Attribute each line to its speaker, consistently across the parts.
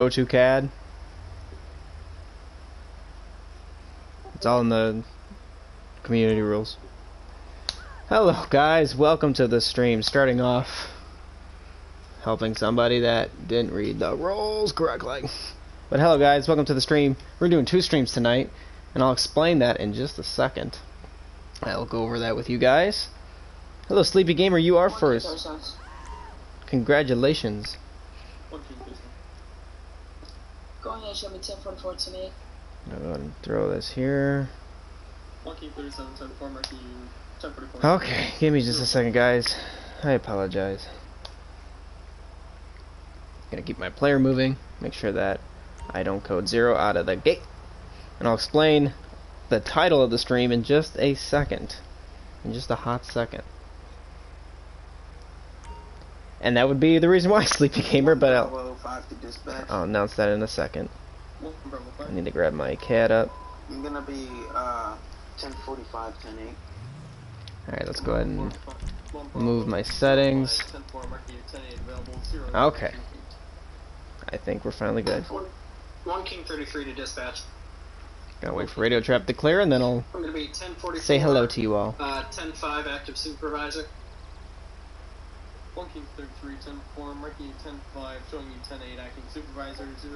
Speaker 1: Go to CAD. It's all in the community rules. Hello guys, welcome to the stream. Starting off helping somebody that didn't read the rules correctly. But hello guys, welcome to the stream. We're doing two streams tonight, and I'll explain that in just a second. I'll go over that with you guys. Hello Sleepy Gamer, you are first. Congratulations.
Speaker 2: Go ahead, and show me 1044 tonight.
Speaker 1: I'm going to throw this here.
Speaker 3: Monkey 37, 10 4, Marky 1044.
Speaker 1: Okay, give me just a second, guys. I apologize. Gonna keep my player moving, make sure that I don't code zero out of the gate. And I'll explain the title of the stream in just a second. In just a hot second. And that would be the reason why Sleepy Gamer, but I'll,
Speaker 4: Bravo 05 to dispatch.
Speaker 1: I'll announce that in a second. I need to grab my cat up.
Speaker 4: I'm gonna be uh 1045, 10
Speaker 1: Alright, let's go ahead and move my settings.
Speaker 3: 10 4, Marky 10 8, 0.
Speaker 1: Okay. I think we're finally good.
Speaker 5: One King 33 to dispatch.
Speaker 1: Gotta wait for radio trap to clear and then I'll
Speaker 5: I'm going to be
Speaker 1: say hello to you all.
Speaker 5: Uh, 105 active supervisor.
Speaker 3: One King 33, 10 4, Marky 10 5, showing you 10 8, acting supervisor 002.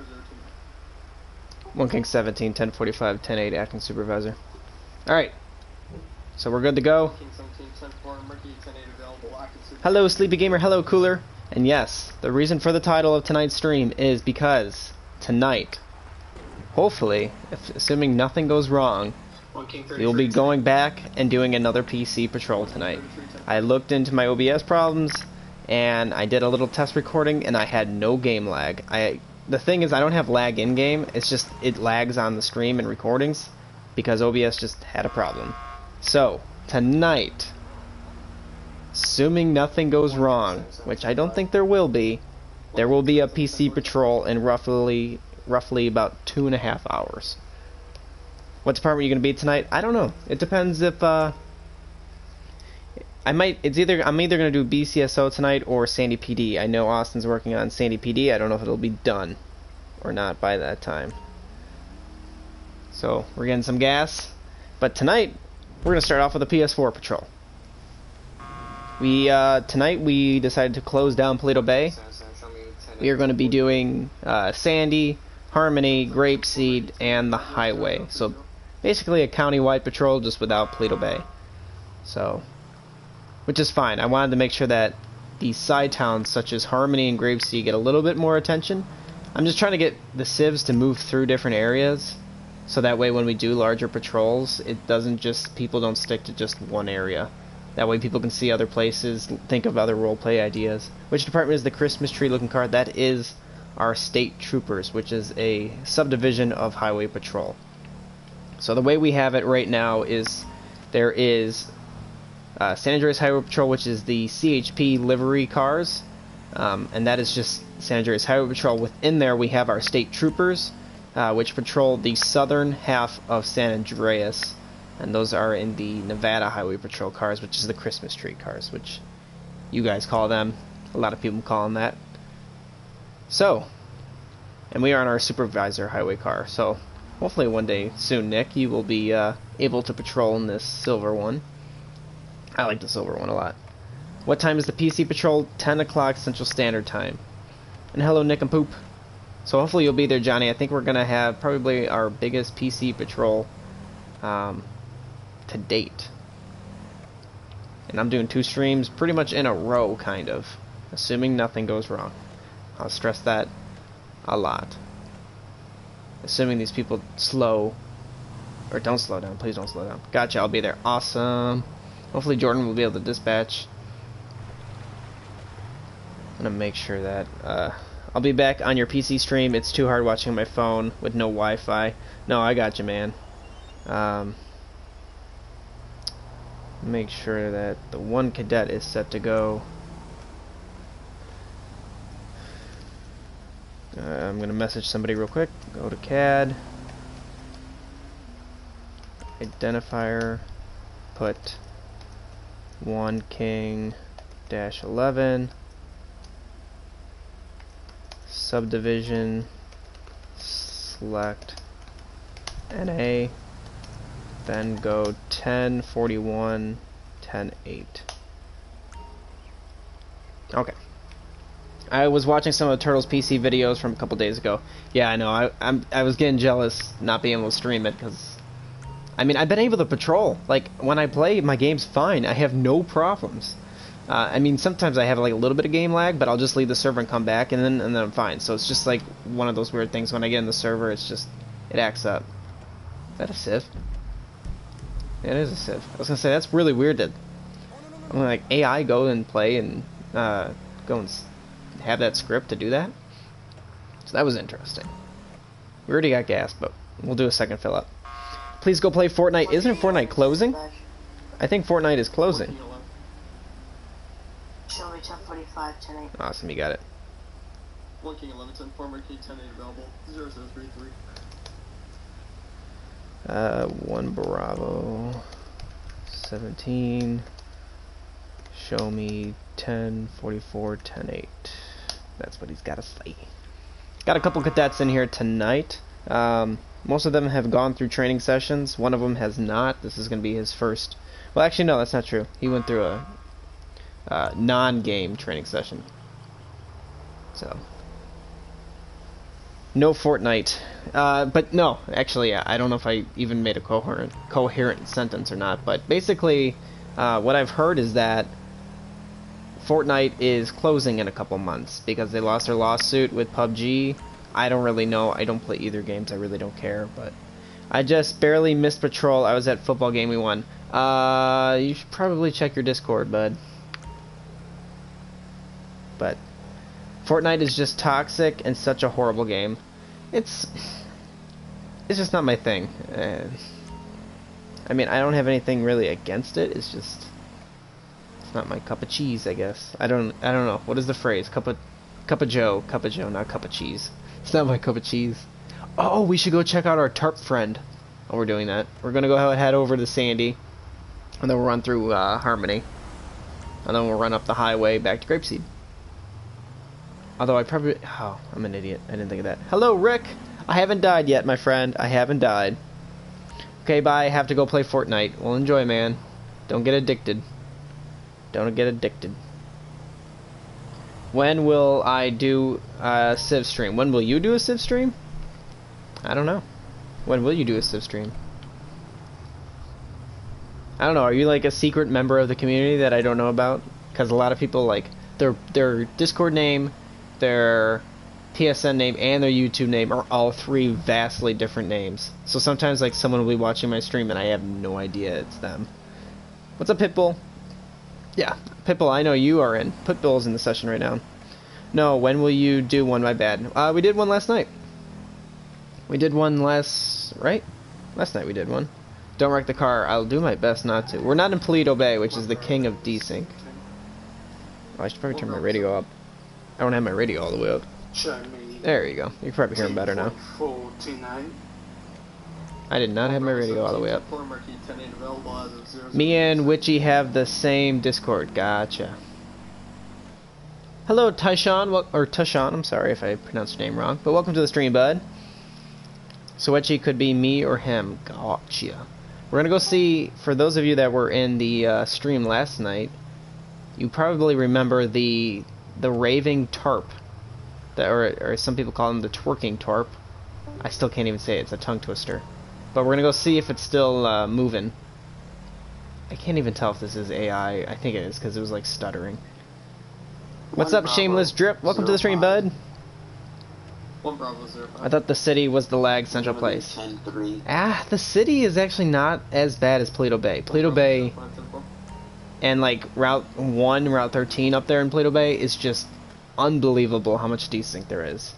Speaker 1: 1 King 17, 1045, 10 acting supervisor. Alright. So we're good to go.
Speaker 3: 17, 10 4, Marky 10 8, available.
Speaker 1: Hello, Sleepy Gamer. Hello, Cooler. And yes, the reason for the title of tonight's stream is because tonight, hopefully, if assuming nothing goes wrong, we'll be going back and doing another PC patrol tonight. I looked into my OBS problems and I did a little test recording and I had no game lag. I the thing is I don't have lag in game. It's just it lags on the stream and recordings because OBS just had a problem. So, tonight assuming nothing goes wrong, which I don't think there will be, there will be a PC patrol in roughly roughly about two and a half hours. What department are you gonna be tonight? I don't know. It depends if uh I might. It's either I'm either gonna do BCSO tonight or Sandy PD. I know Austin's working on Sandy PD. I don't know if it'll be done or not by that time. So we're getting some gas, but tonight we're gonna start off with a PS4 patrol. We uh, tonight we decided to close down Paleto Bay. We are going to be doing uh, Sandy, Harmony, Grapeseed, and the Highway. So basically a county-wide patrol just without Paleto Bay. So which is fine. I wanted to make sure that these side towns such as Harmony and Grapeseed get a little bit more attention. I'm just trying to get the civs to move through different areas, so that way when we do larger patrols, it doesn't just people don't stick to just one area. That way people can see other places, think of other roleplay ideas. Which department is the Christmas tree looking car? That is our state troopers, which is a subdivision of highway patrol. So the way we have it right now is there is uh, San Andreas Highway Patrol, which is the CHP livery cars, um, and that is just San Andreas Highway Patrol. Within there, we have our state troopers, uh, which patrol the southern half of San Andreas, and those are in the Nevada Highway Patrol cars, which is the Christmas tree cars, which you guys call them. A lot of people call them that. So, and we are on our supervisor highway car. So, hopefully one day soon, Nick, you will be uh, able to patrol in this silver one. I like the silver one a lot. What time is the PC patrol? 10 o'clock Central Standard Time. And hello, Nick and Poop. So hopefully you'll be there, Johnny. I think we're gonna have probably our biggest PC patrol um, to date. And I'm doing two streams pretty much in a row, kind of, assuming nothing goes wrong. I'll stress that a lot. Assuming these people slow or don't slow down. Please don't slow down. Gotcha. I'll be there. Awesome. Hopefully Jordan will be able to dispatch. I'm gonna make sure that uh, I'll be back on your PC stream. It's too hard watching my phone with no Wi-Fi. No, I got you, man. Um, make sure that the one cadet is set to go. Uh, I'm gonna message somebody real quick. Go to CAD. Identifier. Put one king dash 11 subdivision select NA, then go 1041, 108. Okay. I was watching some of Turtles PC videos from a couple days ago. Yeah, I know. I I'm I was getting jealous not being able to stream it because I mean I've been able to patrol. Like when I play, my game's fine. I have no problems. Uh, I mean sometimes I have like a little bit of game lag, but I'll just leave the server and come back, and then and then I'm fine. So it's just like one of those weird things. When I get in the server, it's just it acts up. Is that a? Yeah, it is a Civ. I was gonna say that's really weird that I'm gonna like AI go and play and uh, go and have that script to do that. So that was interesting. We already got gas, but we'll do a second fill up. Please go play Fortnite. Isn't Fortnite closing? I think Fortnite is closing.
Speaker 2: Show me 1045, 10
Speaker 1: Awesome, you got it.
Speaker 3: One King 11, 10 4, Marquee 10 8 available. 0033.
Speaker 1: Uh, one Bravo, 17. Show me 10, 44, 10, 8. That's what he's got to say. Got a couple cadets in here tonight. Um, most of them have gone through training sessions. One of them has not. This is going to be his first. Well, actually, no, that's not true. He went through a uh, non-game training session. So, no Fortnite. Uh, but no, actually, I don't know if I even made a coherent coherent sentence or not. But basically, uh, what I've heard is that Fortnite is closing in a couple months because they lost their lawsuit with PUBG. I don't really know. I don't play either games. I really don't care. But I just barely missed patrol. I was at football game we won. Uh, you should probably check your Discord, bud. But Fortnite is just toxic and such a horrible game. It's it's just not my thing. Uh, I mean, I don't have anything really against it. It's just it's not my cup of cheese, I guess. I don't I don't know. What is the phrase? Cup of cup of Joe, cup of Joe, not cup of cheese. It's not my cup of cheese. Oh, we should go check out our tarp friend. Oh, we're doing that. We're gonna go head over to Sandy, and then we'll run through uh, Harmony, and then we'll run up the highway back to Grapeseed. Although I probably oh, I'm an idiot. I didn't think of that. Hello, Rick. I haven't died yet, my friend. I haven't died. Okay, bye. I have to go play Fortnite. Well, enjoy, man. Don't get addicted. Don't get addicted. When will I do a Civ stream? When will you do a Civ stream? I don't know. When will you do a Civ stream? I don't know. Are you like a secret member of the community that I don't know about? Because a lot of people like their their Discord name, their PSN name, and their YouTube name are all three vastly different names. So sometimes like someone will be watching my stream and I have no idea it's them. What's up, Pitbull? Yeah, Pitbull. I know you are in. Pitbull's in the session right now. No, when will you do one? My bad. Uh, we did one last night. We did one last right. Last night we did one. Don't wreck the car. I'll do my best not to. We're not in Paleto Bay, which is the king of desync. Oh, I should probably turn my radio up. I don't have my radio all the way up. There you go. You can probably hear him better now.
Speaker 4: 49.
Speaker 1: I did not have my radio all the way up.
Speaker 3: 4 Marquee 10 8 available as of 0.
Speaker 1: Me and Witchy have the same Discord. Gotcha. Hello, Tyshawn, or Tushawn. I'm sorry if I pronounced your name wrong, but welcome to the stream, bud. So Witchy could be me or him. Gotcha. We're gonna go see. For those of you that were in the uh, stream last night, you probably remember the the raving tarp, that, or or some people call them the twerking tarp. I still can't even say it. It's a tongue twister. But we're gonna go see if it's still uh, moving. I can't even tell if this is AI. I think it is because it was like stuttering. What's
Speaker 4: One
Speaker 1: up,
Speaker 4: Bravo,
Speaker 1: Shameless Drip? Welcome to the stream,
Speaker 4: zero
Speaker 1: bud.
Speaker 3: 1 Bravo 0
Speaker 1: I thought the city was the lag central place.
Speaker 4: 10 3.
Speaker 1: Ah, the city is actually not as bad as Paleto Bay. Paleto Bay and like Route 1, Route 13 up there in Paleto Bay is just unbelievable how much desync there is.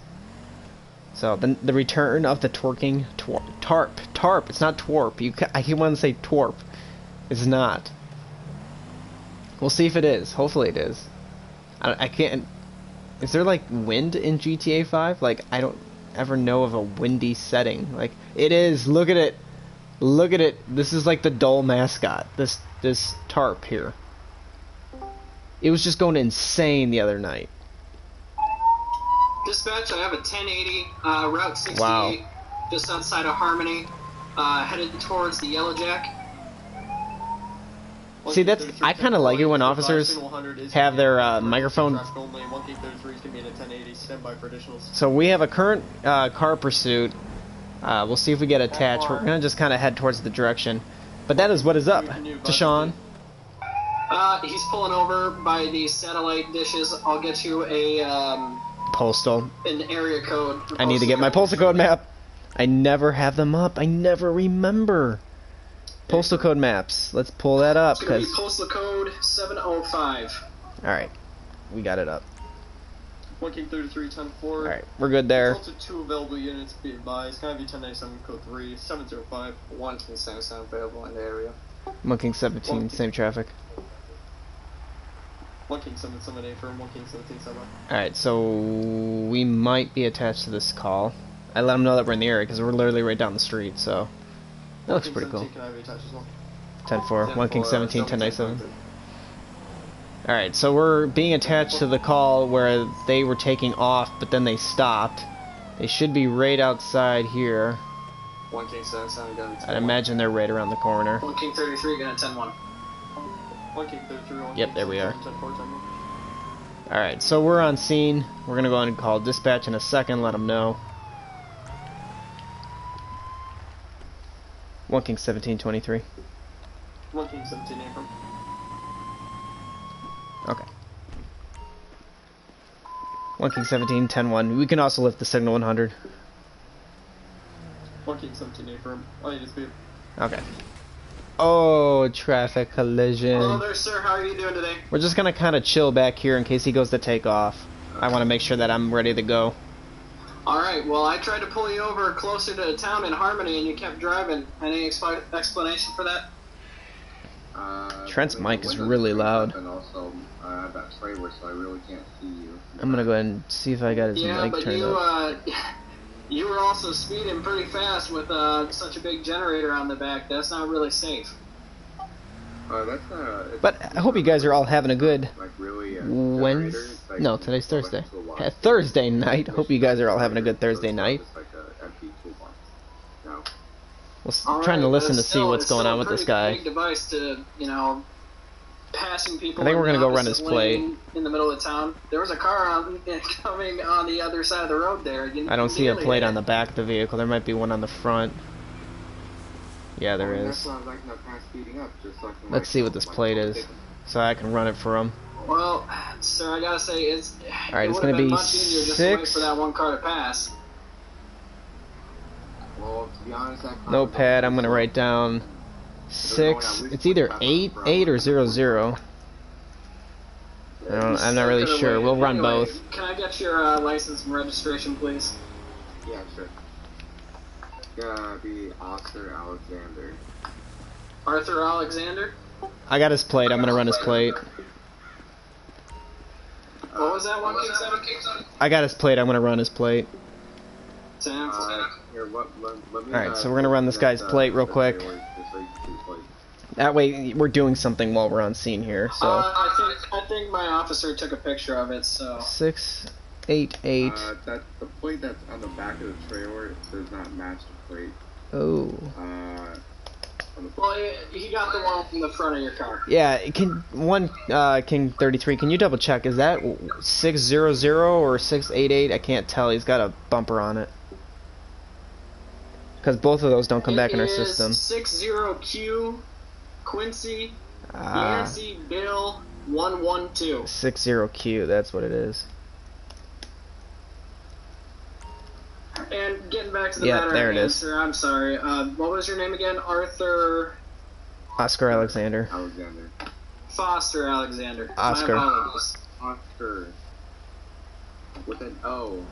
Speaker 1: So the the return of the twerking twer- tarp tarp. It's not twerp. You I keep wanting to say twerp. It's not. We'll see if it is. Hopefully it is. I, I can't. Is there like wind in GTA 5? Like I don't ever know of a windy setting. Like it is. Look at it. Look at it. This is like the dull mascot. This this tarp here. It was just going insane the other night.
Speaker 5: Dispatch, I have a 1080, uh, Route 68,
Speaker 1: Wow.
Speaker 6: just outside of Harmony, uh, headed towards the Yellow Jack.
Speaker 1: See, that's- I kinda like it when officers have their, uh, microphone-
Speaker 3: Traffic only. One King 33 is gonna be at a 1080. Stand by for additionals.
Speaker 1: So we have a current uh, car pursuit. Uh, we'll see if we get attached. We're gonna just kind of head towards the direction. But that is what is up to Sean.
Speaker 6: Uh, he's pulling over by the satellite dishes. I'll get you a um,
Speaker 1: Postal.
Speaker 6: an area code.
Speaker 1: I need to get my postal code map. I never have them up. I never remember. Postal code maps. Let's pull that up,
Speaker 6: It's gonna be postal code 705.
Speaker 1: all right, we got it up.
Speaker 3: One King 33, 10 4.
Speaker 1: All right, we're good there.
Speaker 3: Also, two available units being by. It's gonna be 1097 code 3, 705.
Speaker 5: One King 77 available in the area.
Speaker 1: Monkey 17, same traffic.
Speaker 3: One King 778 for one King 177.
Speaker 1: All right, so we might be attached to this call. I let them know that we're in the area because we're literally right down the street. So that looks pretty cool.
Speaker 3: Can I be attached as well?
Speaker 1: 10 4, 1 King 17, 10
Speaker 3: 97.
Speaker 1: 97. Alright, so we're being attached to the call where they were taking off, but then they stopped. They should be right outside here.
Speaker 5: One King 77 gun.
Speaker 1: I'd imagine they're right around the corner.
Speaker 6: One King 33, gonna 10 1.
Speaker 3: One King 33, one
Speaker 1: Yep, there we are.
Speaker 3: 10 4, 10 1.
Speaker 1: Alright, so we're on scene. We're gonna go ahead and call dispatch in a second, let them know. 1 King 17, 23.
Speaker 3: One King 17 Abram.
Speaker 1: Okay. 1 King 17, 10 1. We can also lift the signal 100.
Speaker 3: One King 17 Abram. Oh, you just be.
Speaker 1: Okay. Oh, traffic collision.
Speaker 6: Hello there, sir. How are you doing today?
Speaker 1: We're just gonna kind of chill back here in case he goes to take off. I want to make sure that I'm ready to go.
Speaker 6: Alright, well, I tried to pull you over closer to the town in Harmony and you kept driving. Any expi- explanation for that?
Speaker 7: Uh,
Speaker 1: Trent's mic is really loud.
Speaker 7: And also, I have that trailer, so I really can't see you.
Speaker 1: I'm gonna go ahead and see if I got his
Speaker 6: yeah,
Speaker 1: mic
Speaker 6: but
Speaker 1: turned
Speaker 6: you,
Speaker 1: up.
Speaker 6: uh, you were also speeding pretty fast with uh, such a big generator on the back. That's not really safe.
Speaker 7: Uh, that's uh, it's
Speaker 1: But I hope you guys are all having a good
Speaker 7: like really uh,
Speaker 1: Wednesday.
Speaker 7: like
Speaker 1: No, today's Thursday.
Speaker 7: into a.
Speaker 1: Uh, Thursday night. Hope you guys are all having a good Thursday night.
Speaker 7: like a. No.
Speaker 1: We're
Speaker 6: All
Speaker 1: trying to
Speaker 6: right, but
Speaker 1: listen to
Speaker 6: it's
Speaker 1: see what's going on with this guy.
Speaker 6: Big device to, you know, passing people.
Speaker 1: I think we're gonna go run his plate.
Speaker 6: In the middle of town, there was a car on, coming on the other side of the road. There, you
Speaker 1: I don't see a plate on the back of the vehicle. There might be one on the front. Yeah, there
Speaker 7: oh, I
Speaker 1: is.
Speaker 7: That's why I was like, no, kind of up, just so I can,
Speaker 1: Let's
Speaker 7: like,
Speaker 1: see what this plate is. So I can run it for him.
Speaker 6: Well, sir, I gotta say it's.
Speaker 1: All right,
Speaker 6: it
Speaker 1: it's gonna be
Speaker 6: much easier just to wait
Speaker 1: six.
Speaker 6: for that one car to pass.
Speaker 7: Well, to be honest, was
Speaker 1: Notepad. I'm gonna write down six. It's either eight, eight or zero zero. I don't, I'm not really sure. We'll run
Speaker 6: Anyway,
Speaker 1: both.
Speaker 6: Can I get your uh, license and registration, please?
Speaker 7: Yeah, sure. Gotta be Oscar Alexander.
Speaker 6: Arthur Alexander.
Speaker 1: I got his plate. I'm gonna run his plate.
Speaker 6: What was that one? King seven.
Speaker 1: I got his plate. I'm gonna run his plate.
Speaker 6: Sam.
Speaker 7: Uh, here, let, let, let me,
Speaker 1: Alright,
Speaker 7: uh,
Speaker 1: so we're gonna run this guy's
Speaker 7: uh,
Speaker 1: plate real
Speaker 7: that
Speaker 1: quick.
Speaker 7: trailer, just so you can see the plate.
Speaker 1: That way, we're doing something while we're on scene here. So
Speaker 6: Uh, I think I think my officer took a picture of it. So
Speaker 1: six, eight, eight.
Speaker 7: Uh, that the plate that's on the back of the trailer does not match the plate.
Speaker 1: Oh.
Speaker 7: Uh,
Speaker 6: well, he, he got the one from the front of your car.
Speaker 1: Yeah, can one uh, King 33? Can you double check? Is that 600 or 688? I can't tell. He's got a bumper on it. Because both of those don't come back in our system.
Speaker 6: Six zero Q, Quincy,
Speaker 1: Ah,
Speaker 6: Nancy, Bill, one one two.
Speaker 1: 60Q. That's what it is.
Speaker 6: And getting back to the
Speaker 1: Yeah,
Speaker 6: matter
Speaker 1: there it
Speaker 6: hand,
Speaker 1: is.
Speaker 6: I'm sorry. Uh, what was your name again? Arthur
Speaker 1: Oscar Alexander.
Speaker 7: Alexander.
Speaker 6: Foster Alexander.
Speaker 1: Oscar.
Speaker 7: Oscar. With an O.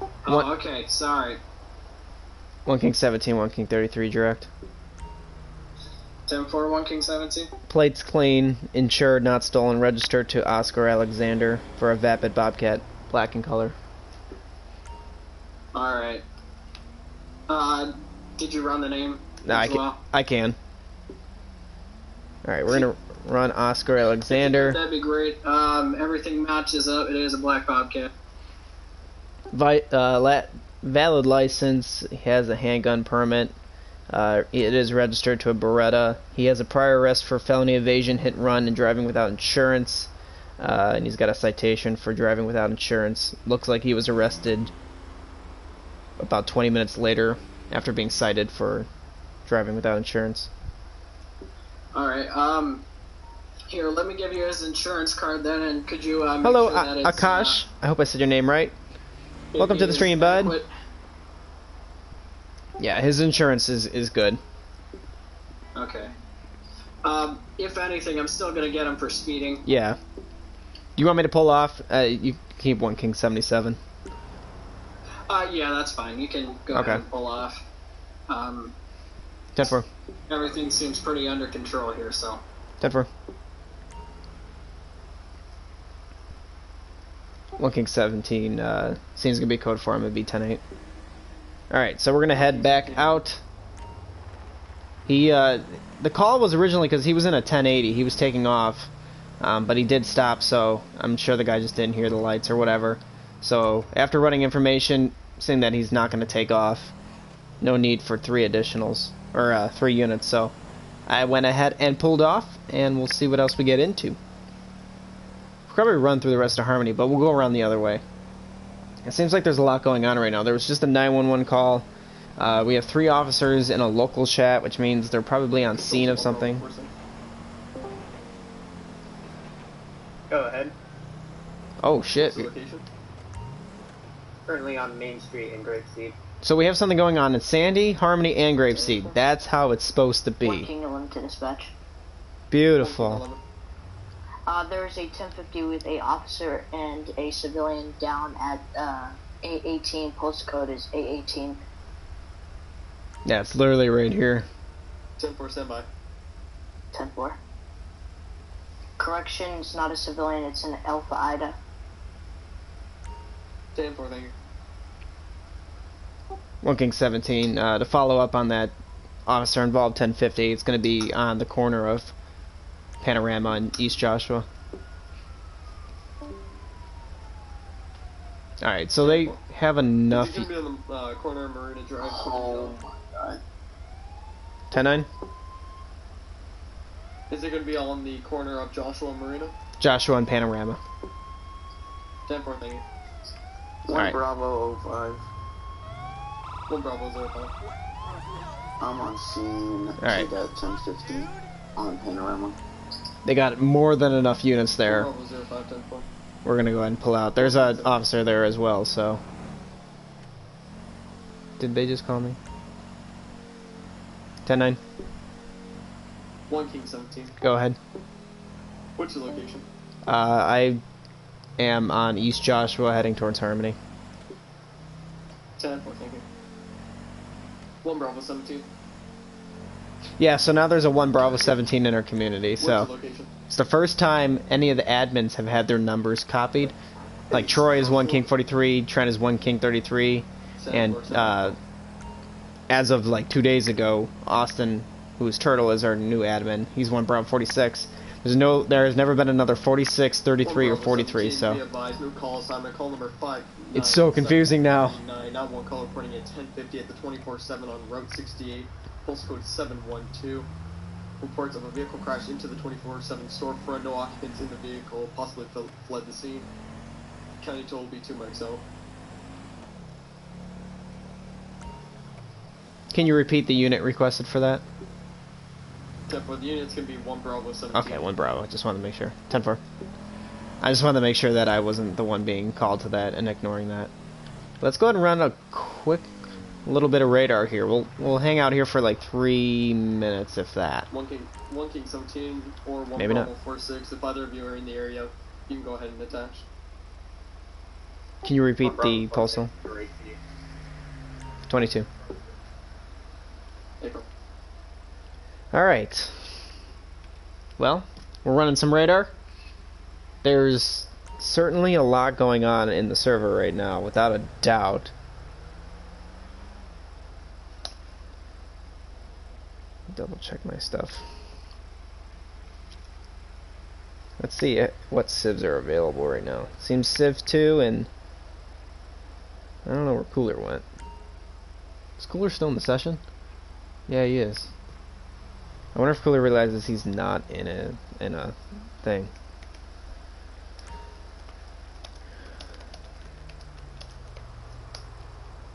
Speaker 6: Oh,
Speaker 1: What-
Speaker 6: okay. Sorry.
Speaker 1: One King 17, one King 33 direct.
Speaker 6: Ten four one King seventeen.
Speaker 1: Plates clean, insured, not stolen, registered to Oscar Alexander for a Vapid Bobcat, black in color.
Speaker 6: All right. Uh, did you run the name?
Speaker 1: No, I
Speaker 6: as
Speaker 1: can.
Speaker 6: well?
Speaker 1: I can. All right, we're gonna run Oscar Alexander.
Speaker 6: That'd be great. Um, everything matches up. It is a black bobcat.
Speaker 1: Vi- uh, valid license. He has a handgun permit. Uh, it is registered to a Beretta. He has a prior arrest for felony evasion, hit and run, and driving without insurance. Uh, and he's got a citation for driving without insurance. Looks like he was arrested about 20 minutes later after being cited for driving without insurance.
Speaker 5: All right. Um, here, let me give you his insurance card then, and could you uh,
Speaker 1: Hello,
Speaker 5: sure it's,
Speaker 1: Akash. I hope I said your name right.
Speaker 5: uh,
Speaker 1: welcome to the stream, bud.
Speaker 5: adequate?
Speaker 1: Yeah, his insurance is, is good.
Speaker 5: Okay. Um, if anything, I'm still gonna get him for speeding.
Speaker 1: Yeah. Do you want me to pull off? Uh, you keep one King 77.
Speaker 5: Uh, yeah, that's fine. You can go
Speaker 1: Okay.
Speaker 5: ahead and pull off. Um,
Speaker 1: 10 4.
Speaker 5: everything seems pretty under control here, so.
Speaker 1: 10 4. One King 17 uh, seems gonna be code for him. It'd be 10 8. Alright, so we're gonna head back out. He, uh, the call was originally because he was in a 1080. He was taking off, um, but he did stop, so I'm sure the guy just didn't hear the lights or whatever. So after running information saying that he's not gonna take off, no need for three additionals or uh, three units. So I went ahead and pulled off, and we'll see what else we get into. We'll probably run through the rest of Harmony, but we'll go around the other way. It seems like there's a lot going on right now. There was just a 911 call. Uh, we have three officers in a local chat, which means they're probably on scene of something.
Speaker 7: Go ahead.
Speaker 1: Oh shit!
Speaker 3: The location?
Speaker 7: Currently on Main Street in Grapeseed.
Speaker 1: So we have something going on in Sandy, Harmony, and Grapeseed. That's how it's supposed to
Speaker 2: One
Speaker 1: be.
Speaker 2: King 11 to dispatch.
Speaker 1: Beautiful.
Speaker 2: Uh, there's a 1050 with a officer and a civilian down at uh, A18. Postcode is A18.
Speaker 1: Yeah, it's literally right here.
Speaker 3: 10 4 standby.
Speaker 2: 10 4. Correction, it's not a civilian, it's an Alpha Ida.
Speaker 3: 10 4, thank you.
Speaker 1: One King 17. Uh, to follow up on that officer involved 1050, it's going to be on the corner of Panorama and East Joshua. Alright, so they have enough.
Speaker 3: Is it gonna be on the uh, corner of Marina Drive?
Speaker 4: Oh my god.
Speaker 1: 10 9?
Speaker 3: Is it gonna be on the corner of Joshua and Marina?
Speaker 1: Joshua and Panorama.
Speaker 3: 10 4, thank.
Speaker 4: One
Speaker 1: Alright.
Speaker 4: Bravo 05.
Speaker 3: 1 Bravo 05.
Speaker 4: I'm on scene.
Speaker 1: Alright.
Speaker 4: Like at 1050 on Panorama.
Speaker 1: They got more than enough units there.
Speaker 3: 1 Bravo 05, 10 4.
Speaker 1: We're going to go ahead and pull out. There's an officer there as well, so. Did they just call me? 10 9.
Speaker 3: 1 King 17.
Speaker 1: Go ahead.
Speaker 3: What's your location?
Speaker 1: Uh, I am on East Joshua heading towards Harmony.
Speaker 3: 10 4, thank you. 1 Bravo 17.
Speaker 1: Yeah, so now there's a 1 Bravo 17 in our community, so it's the first time any of the admins have had their numbers copied. Like Troy is 1 King 43, Trent is 1 King 33, and uh, as of like two days ago, Austin, who's Turtle, is our new admin. He's 1 Bravo 46. There's no, there has never been another 46, 33, or 43, so.
Speaker 3: Be advised, new call assignment, call number 5.
Speaker 1: It's so confusing now.
Speaker 3: Not one call reporting at 1050 at the 24-7 on Route 68, postcode 712. Reports of a vehicle crash into the 24-7 storefront, no occupants in the vehicle, possibly fl- fled the scene. County toll will be 2 mics out.
Speaker 1: Can you repeat the unit requested for that?
Speaker 3: Except for the unit's gonna be 1 Bravo 17.
Speaker 1: Okay, 1 Bravo. I just wanted to make sure. 10 4. I just wanted to make sure that I wasn't the one being called to that and ignoring that. Let's go ahead and run a quick little bit of radar here. We'll we'll hang out here for like three minutes, if that.
Speaker 3: 1 King, 1 King 17 or 1
Speaker 1: Maybe not.
Speaker 3: Bravo 46. If either of you are in the area, you can go ahead and attach.
Speaker 1: Can you repeat the postal? 22.
Speaker 3: April.
Speaker 1: Alright. Well, we're running some radar. There's certainly a lot going on in the server right now, without a doubt. Double check my stuff. Let's see uh, what civs are available right now. Seems Civ 2 and I don't know where Cooler went. Is Cooler still in the session? Yeah, he is. I wonder if Cooler realizes he's not in a in a thing.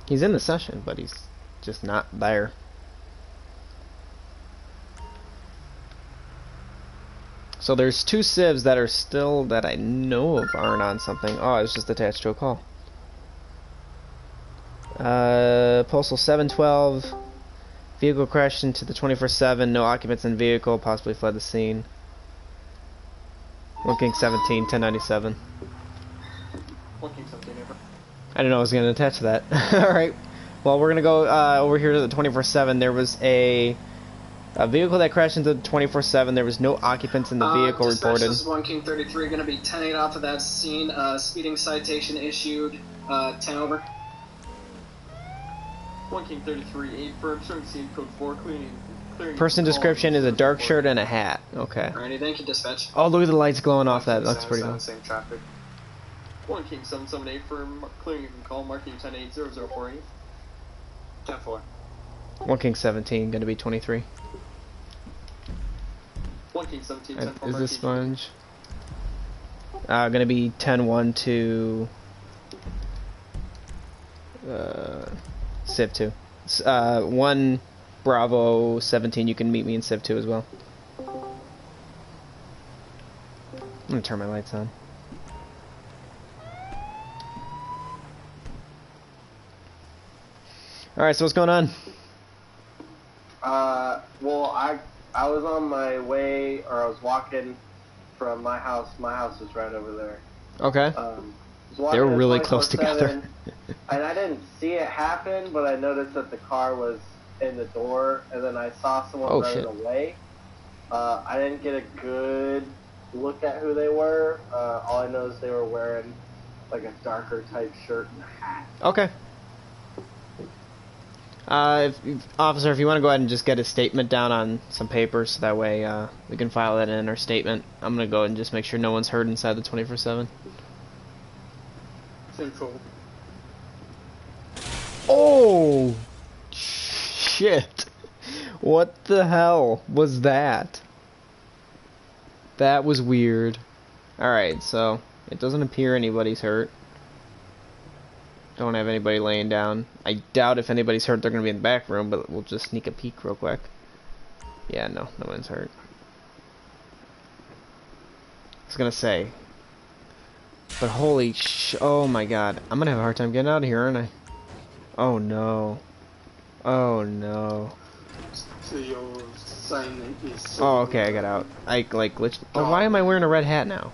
Speaker 1: He's in the session, but he's just not there. So there's two civs that are still that I know of aren't on something. Oh, I was just attached to a call. Uh, Postal 712. Vehicle crashed into the 24-7. No occupants in vehicle. Possibly fled the scene. One King 17, 1097.
Speaker 3: One King 17 over.
Speaker 1: I didn't know I was going to attach to that. Alright. Well, we're going to go uh, over here to the 24-7. There was a, a vehicle that crashed into the 24-7. There was no occupants in the
Speaker 5: Uh,
Speaker 1: vehicle
Speaker 5: dispatch,
Speaker 1: reported.
Speaker 5: This is One King 33, going to be 10-8 off of that scene. Uh, speeding citation issued. Uh, 10 over.
Speaker 3: One King 33, 8 firm, showing scene code 4, clearing. clearing
Speaker 1: Person description is a dark shirt and a hat. Okay.
Speaker 5: Alrighty, thank you, dispatch.
Speaker 1: Oh, look at the lights glowing off that. That's pretty cool.
Speaker 4: Same traffic.
Speaker 3: One King 778 firm, clearing call, marking 108048.
Speaker 4: 10 4.
Speaker 1: One King 17, going to be 23.
Speaker 3: One King 17,
Speaker 1: Uh,
Speaker 3: 10 4,
Speaker 1: is this sponge? Uh, gonna be 10-1 to uh, Civ 2. Uh, 1 Bravo 17, you can meet me in Civ 2 as well. I'm gonna turn my lights on. Alright, so what's going on?
Speaker 7: Uh, well, I was on my way, or I was walking from my house. My house is right over there.
Speaker 1: Okay.
Speaker 7: Um,
Speaker 1: They were really close together.
Speaker 7: and I didn't see it happen, but I noticed that the car was in the door, and then I saw someone
Speaker 1: Oh,
Speaker 7: running
Speaker 1: shit.
Speaker 7: away. Uh, I didn't get a good look at who they were. Uh, all I know is they were wearing like a darker type shirt and hat.
Speaker 1: Okay. Uh, if, officer, if you want to go ahead and just get a statement down on some paper, so that way uh, we can file that in our statement. I'm gonna go ahead and just make sure no one's heard inside the 24/7.
Speaker 3: Same code.
Speaker 1: Oh, shit! What the hell was that? That was weird. All right, so it doesn't appear anybody's hurt. Don't have anybody laying down. I doubt if anybody's hurt, they're gonna be in the back room, but we'll just sneak a peek real quick. Yeah, no, no one's hurt. I was gonna say. But holy sh- oh my god. I'm gonna have a hard time getting out of here, aren't I? Oh no. Oh no.
Speaker 8: So your sign is.
Speaker 1: Oh, okay, I got out. I, like, glitched. Oh, why am I wearing a red hat now?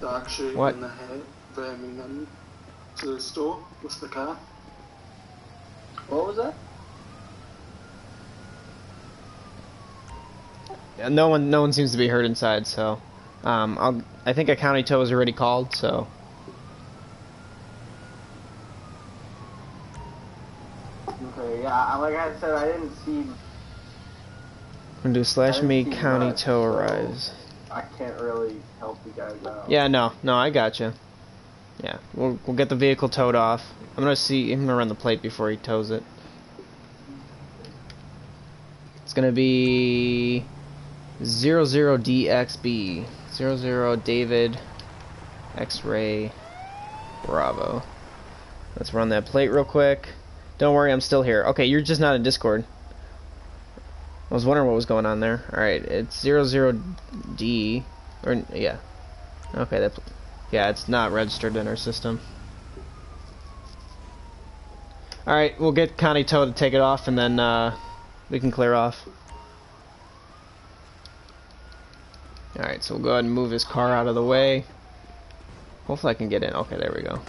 Speaker 1: What?
Speaker 8: and a hat, the store. What's the car?
Speaker 7: What was that?
Speaker 1: Yeah, No one, no one seems to be hurt inside, so. Um, I'll, I think a county tow is already called, so.
Speaker 7: Okay, yeah, I- like I said, I didn't see.
Speaker 1: I'm gonna do slash me county
Speaker 7: much,
Speaker 1: tow
Speaker 7: so-
Speaker 1: arrives.
Speaker 7: I can't really help you guys out.
Speaker 1: Yeah, no, no, I got gotcha. Yeah, we'll we'll get the vehicle towed off. I'm gonna see. I'm gonna run the plate before he tows it. It's gonna be zero zero DXB zero zero David X-ray Bravo. Let's run that plate real quick. Don't worry, I'm still here. Okay, you're just not in Discord. I was wondering what was going on there. All right, it's zero zero D or yeah. Okay, that yeah, it's not registered in our system. All right, we'll get Connie Toe to take it off, and then uh, we can clear off. All right, so we'll go ahead and move his car out of the way. Hopefully, I can get in. Okay, there we go.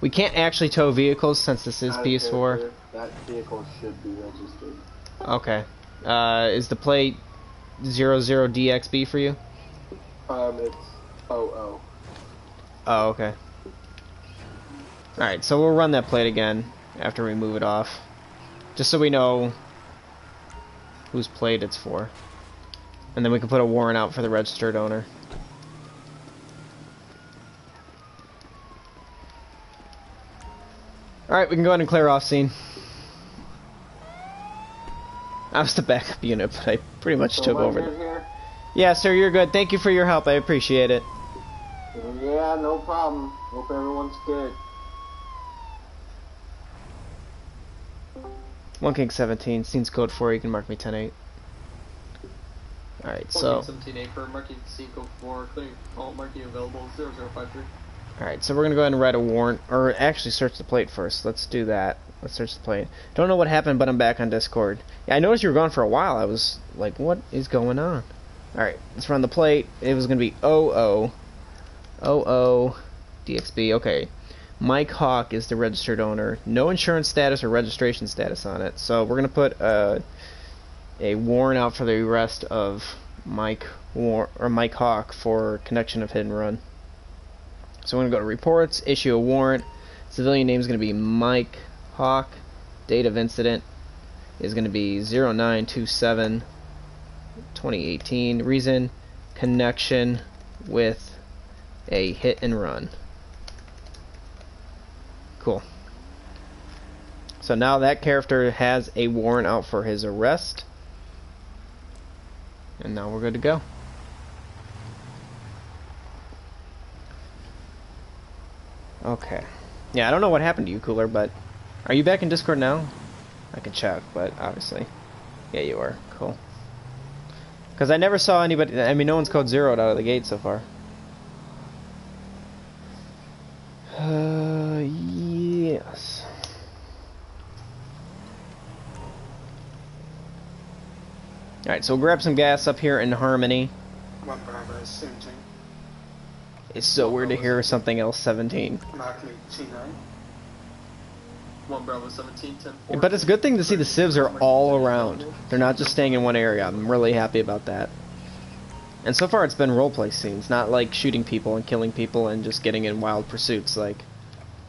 Speaker 1: We can't actually tow vehicles since this is
Speaker 7: Out of
Speaker 1: PS4.
Speaker 7: That vehicle should be registered.
Speaker 1: Okay. Uh, is the plate 00DXB for you?
Speaker 7: Um, it's OO.
Speaker 1: Oh, okay. Alright, so we'll run that plate again after we move it off. Just so we know whose plate it's for. And then we can put a warrant out for the registered owner. Alright, we can go ahead and clear off scene. I was the backup unit, but I pretty much
Speaker 7: So
Speaker 1: took over. The... Yeah, sir, you're good. Thank you for your help. I appreciate it.
Speaker 7: Yeah, no problem. Hope everyone's good.
Speaker 1: One King 17, scene's code 4, you can mark me 10-8. Alright, so,
Speaker 3: 17A for marking scene code 4, clearing all marking available 0053.
Speaker 1: alright, so we're gonna go ahead and write a warrant, or actually search the plate first. Let's do that. Let's search the plate. Don't know what happened, but I'm back on Discord. Yeah, I noticed you were gone for a while. I was like, what is going on? Alright, let's run the plate. It was gonna be 00. 00 DXB, okay. Mike Hawk is the registered owner. No insurance status or registration status on it. So we're gonna put uh, a warrant out for the arrest of Mike War or Mike Hawk for connection of hit and run. So we're gonna go to reports, issue a warrant. Civilian name is gonna be Mike Hawk. Date of incident is gonna be 0927 2018. Reason connection with a hit and run. Cool. So now that character has a warrant out for his arrest. And now we're good to go. Okay. Yeah, I don't know what happened to you, Cooler, but are you back in Discord now? I can check, but obviously. Yeah, you are. Cool. Because I never saw anybody. I mean, no one's code zeroed out of the gate so far. Uh, yes. Alright, so we'll grab some gas up here in Harmony.
Speaker 8: One Bravo 17.
Speaker 1: It's so weird to hear something else 17.
Speaker 8: Mark me T9.
Speaker 3: 1 Bravo 17, 10
Speaker 1: But it's a good thing to see the civs are all around. They're not just staying in one area. I'm really happy about that. And so far it's been roleplay scenes, not like shooting people and killing people and just getting in wild pursuits. Like,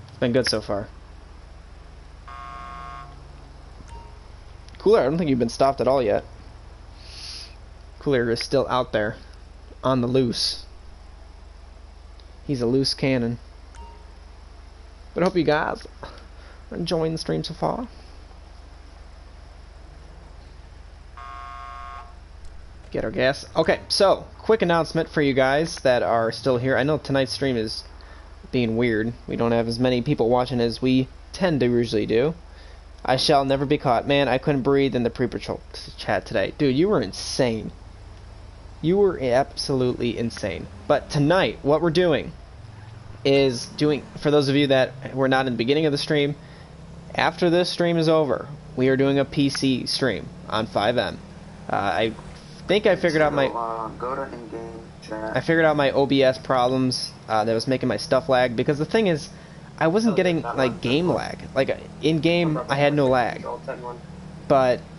Speaker 1: it's been good so far. Cooler, I don't think you've been stopped at all yet. Cooler is still out there, on the loose. He's a loose cannon. But I hope you guys are enjoying the stream so far. Get our gas. Okay, so quick announcement for you guys that are still here. I know tonight's stream is being weird. We don't have as many people watching as we tend to usually do. I shall never be caught. Man, I couldn't breathe in the pre-patrol chat today. Dude, you were insane. You were absolutely insane. But tonight, what we're doing is doing, for those of you that were not in the beginning of the stream, after this stream is over, we are doing a PC stream on FiveM. Uh, I think I figured out my
Speaker 4: uh, to.
Speaker 1: I figured out my OBS problems uh, that was making my stuff lag because the thing is, I wasn't getting like game lag. Like in game, I had no lag, but
Speaker 3: 1 Bravo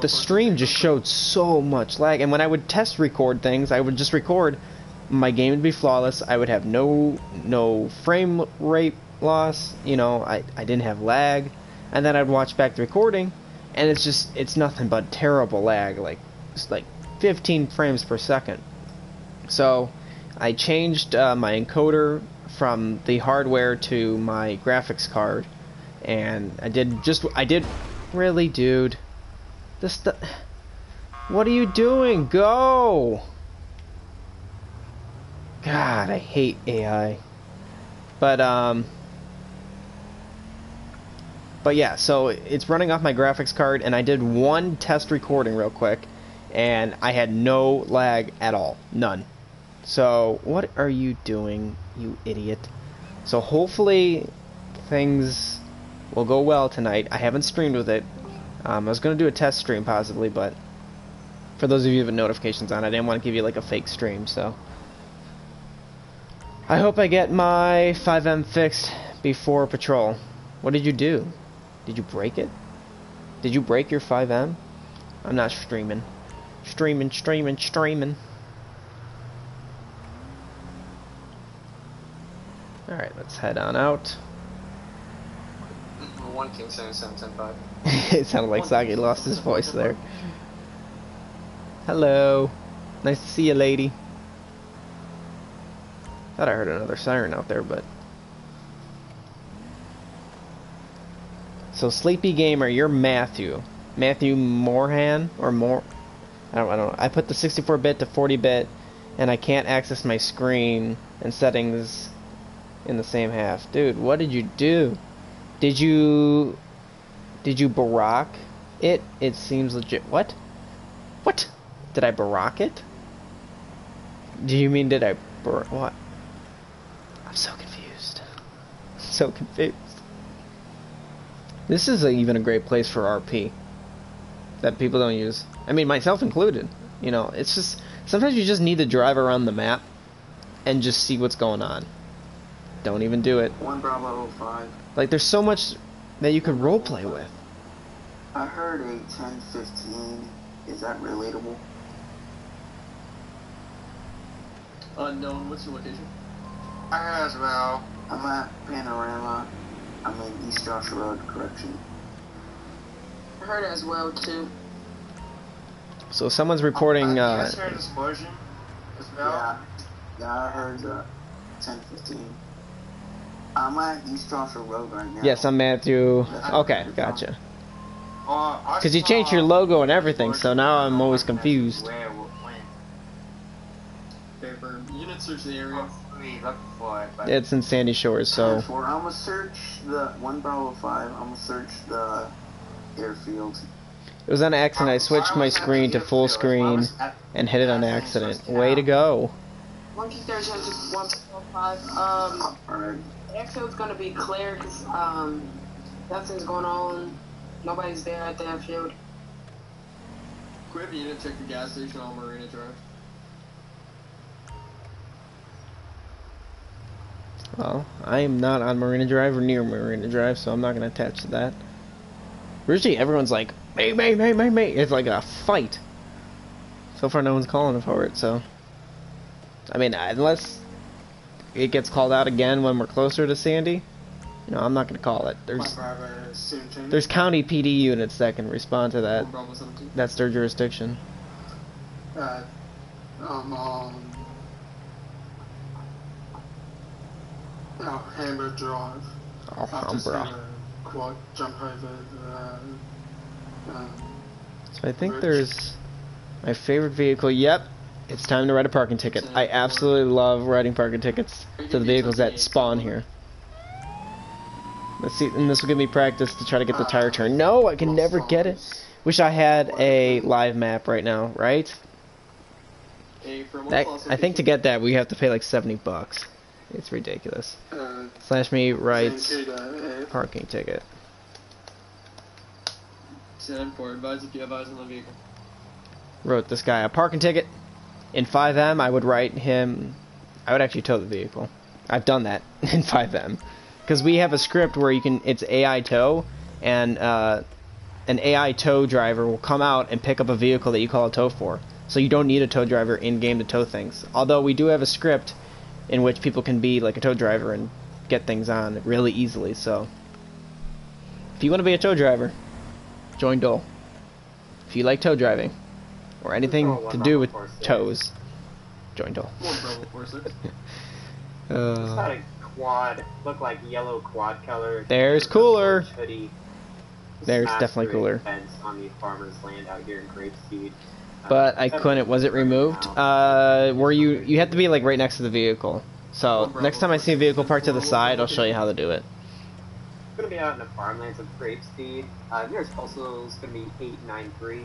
Speaker 1: the stream just showed so much lag. And when I would test record things, I would just record. My game would be flawless. I would have no no frame rate loss. You know, I I didn't have lag, and then I'd watch back the recording, and it's just it's nothing but terrible lag. Like like 15 frames per second. So I changed uh, my encoder from the hardware to my graphics card, and I did just I did really, dude. This What are you doing? Go! God, I hate AI. But um But yeah, so it's running off my graphics card and I did one test recording real quick and I had no lag at all. None. So, what are you doing, you idiot? So hopefully things will go well tonight. I haven't streamed with it. Um, I was going to do a test stream possibly, but for those of you with notifications on, I didn't want to give you like a fake stream, so. I hope I get my FiveM fixed before patrol. What did you do? Did you break it? Did you break your FiveM? I'm not streaming. Streaming, streaming, streaming. Alright, let's head on out.
Speaker 5: 1 King 7775.
Speaker 1: it sounded like Sagi lost his voice there. Hello. Nice to see you, lady. Thought I heard another siren out there, but. So, Sleepy Gamer, you're Matthew. Matthew Moorhan or more. I don't. I don't know. I put the 64-bit to 40-bit, and I can't access my screen and settings in the same half. Dude, what did you do? Did you did you Barack it? It seems legit. What? What? Did I Barack it? Do you mean did I bar- what? I'm so confused. So confused. This is a, even a great place for RP that people don't use. I mean, myself included. You know, it's just sometimes you just need to drive around the map and just see what's going on. Don't even do it.
Speaker 4: One Bravo 05.
Speaker 1: Like, there's so much that you could roleplay with.
Speaker 4: I heard a 1015. Is that relatable?
Speaker 3: Unknown. What's your location?
Speaker 8: I heard as well.
Speaker 4: I'm at Panorama. I'm in East Joshua Road, correction.
Speaker 5: I heard as well too.
Speaker 1: So someone's reporting.
Speaker 8: you
Speaker 1: Uh,
Speaker 8: guys heard explosion as well?
Speaker 4: Yeah. Yeah, I heard uh, 1015. I'm at East Joshua Road right now.
Speaker 1: yes, I'm Matthew. Okay, gotcha. Because you changed your logo and everything, so now I'm always confused.
Speaker 8: Where, when?
Speaker 3: Paper. Unit search the area.
Speaker 8: Hopefully look for it, but
Speaker 1: It's in Sandy Shores, so
Speaker 4: I'm gonna search the one Bravo 5. I'm gonna search the airfield.
Speaker 1: it was on accident. I switched my screen to full screen and hit it on accident. Way to go!
Speaker 5: Monkey Third has just one point five. Um,
Speaker 4: Alright.
Speaker 5: The airfield's gonna be clear because um, nothing's going on. Nobody's there at the airfield.
Speaker 3: Quit unit. Check the gas station on Marina Drive.
Speaker 1: Well, I am not on Marina Drive or near Marina Drive, so I'm not gonna attach to that. Usually everyone's like, "May, may, may, may, may." It's like a fight. So far, no one's calling for it. So, I mean, unless it gets called out again when we're closer to Sandy, you know, I'm not gonna call it. There's
Speaker 8: brother is soon changing.
Speaker 1: there's county PD units that can respond to that.
Speaker 3: One Bravo 17.
Speaker 1: That's their jurisdiction.
Speaker 8: uh, um, um, Hammer Drive.
Speaker 1: Oh,
Speaker 8: I've just had
Speaker 1: Umbra.
Speaker 8: a quad jump over the, um,
Speaker 1: So I think
Speaker 8: Bridge.
Speaker 1: there's my favorite vehicle. Yep, it's time to write a parking ticket. I absolutely love writing parking tickets to the vehicles that spawn here. Let's see, and this will give me practice to try to get the tire turn. No, I can never get it. Wish I had a live map right now, right?
Speaker 3: A from one
Speaker 1: That, I think to get that we have to pay like 70 bucks. It's ridiculous. Slash me writes parking ticket.
Speaker 3: Ten four. Advise if you have eyes on the vehicle.
Speaker 1: wrote this guy a parking ticket. In FiveM, I would write him. I would actually tow the vehicle. I've done that in FiveM because we have a script where you can. It's AI tow, and uh, an AI tow driver will come out and pick up a vehicle that you call a tow for. So you don't need a tow driver in game to tow things. Although we do have a script in which people can be like a tow driver and get things on really easily. So if you want to be a tow driver, join Dole. If you like tow driving or anything to do with toes. Joint Dole.
Speaker 3: One Bravo four six.
Speaker 9: It's
Speaker 1: Uh,
Speaker 9: quad. Look like yellow quad color.
Speaker 1: There's cooler. There's definitely cooler.
Speaker 9: On the farmer's land out here in Grapeseed. Uh,
Speaker 1: but I couldn't. Was it removed? Uh, were you? You have to be like right next to the vehicle. So next time I see a vehicle parked to the side, I'll show you how to do it.
Speaker 9: It's gonna be out in the farmlands of Grapeseed. Uh, there's also it's gonna be eight nine three.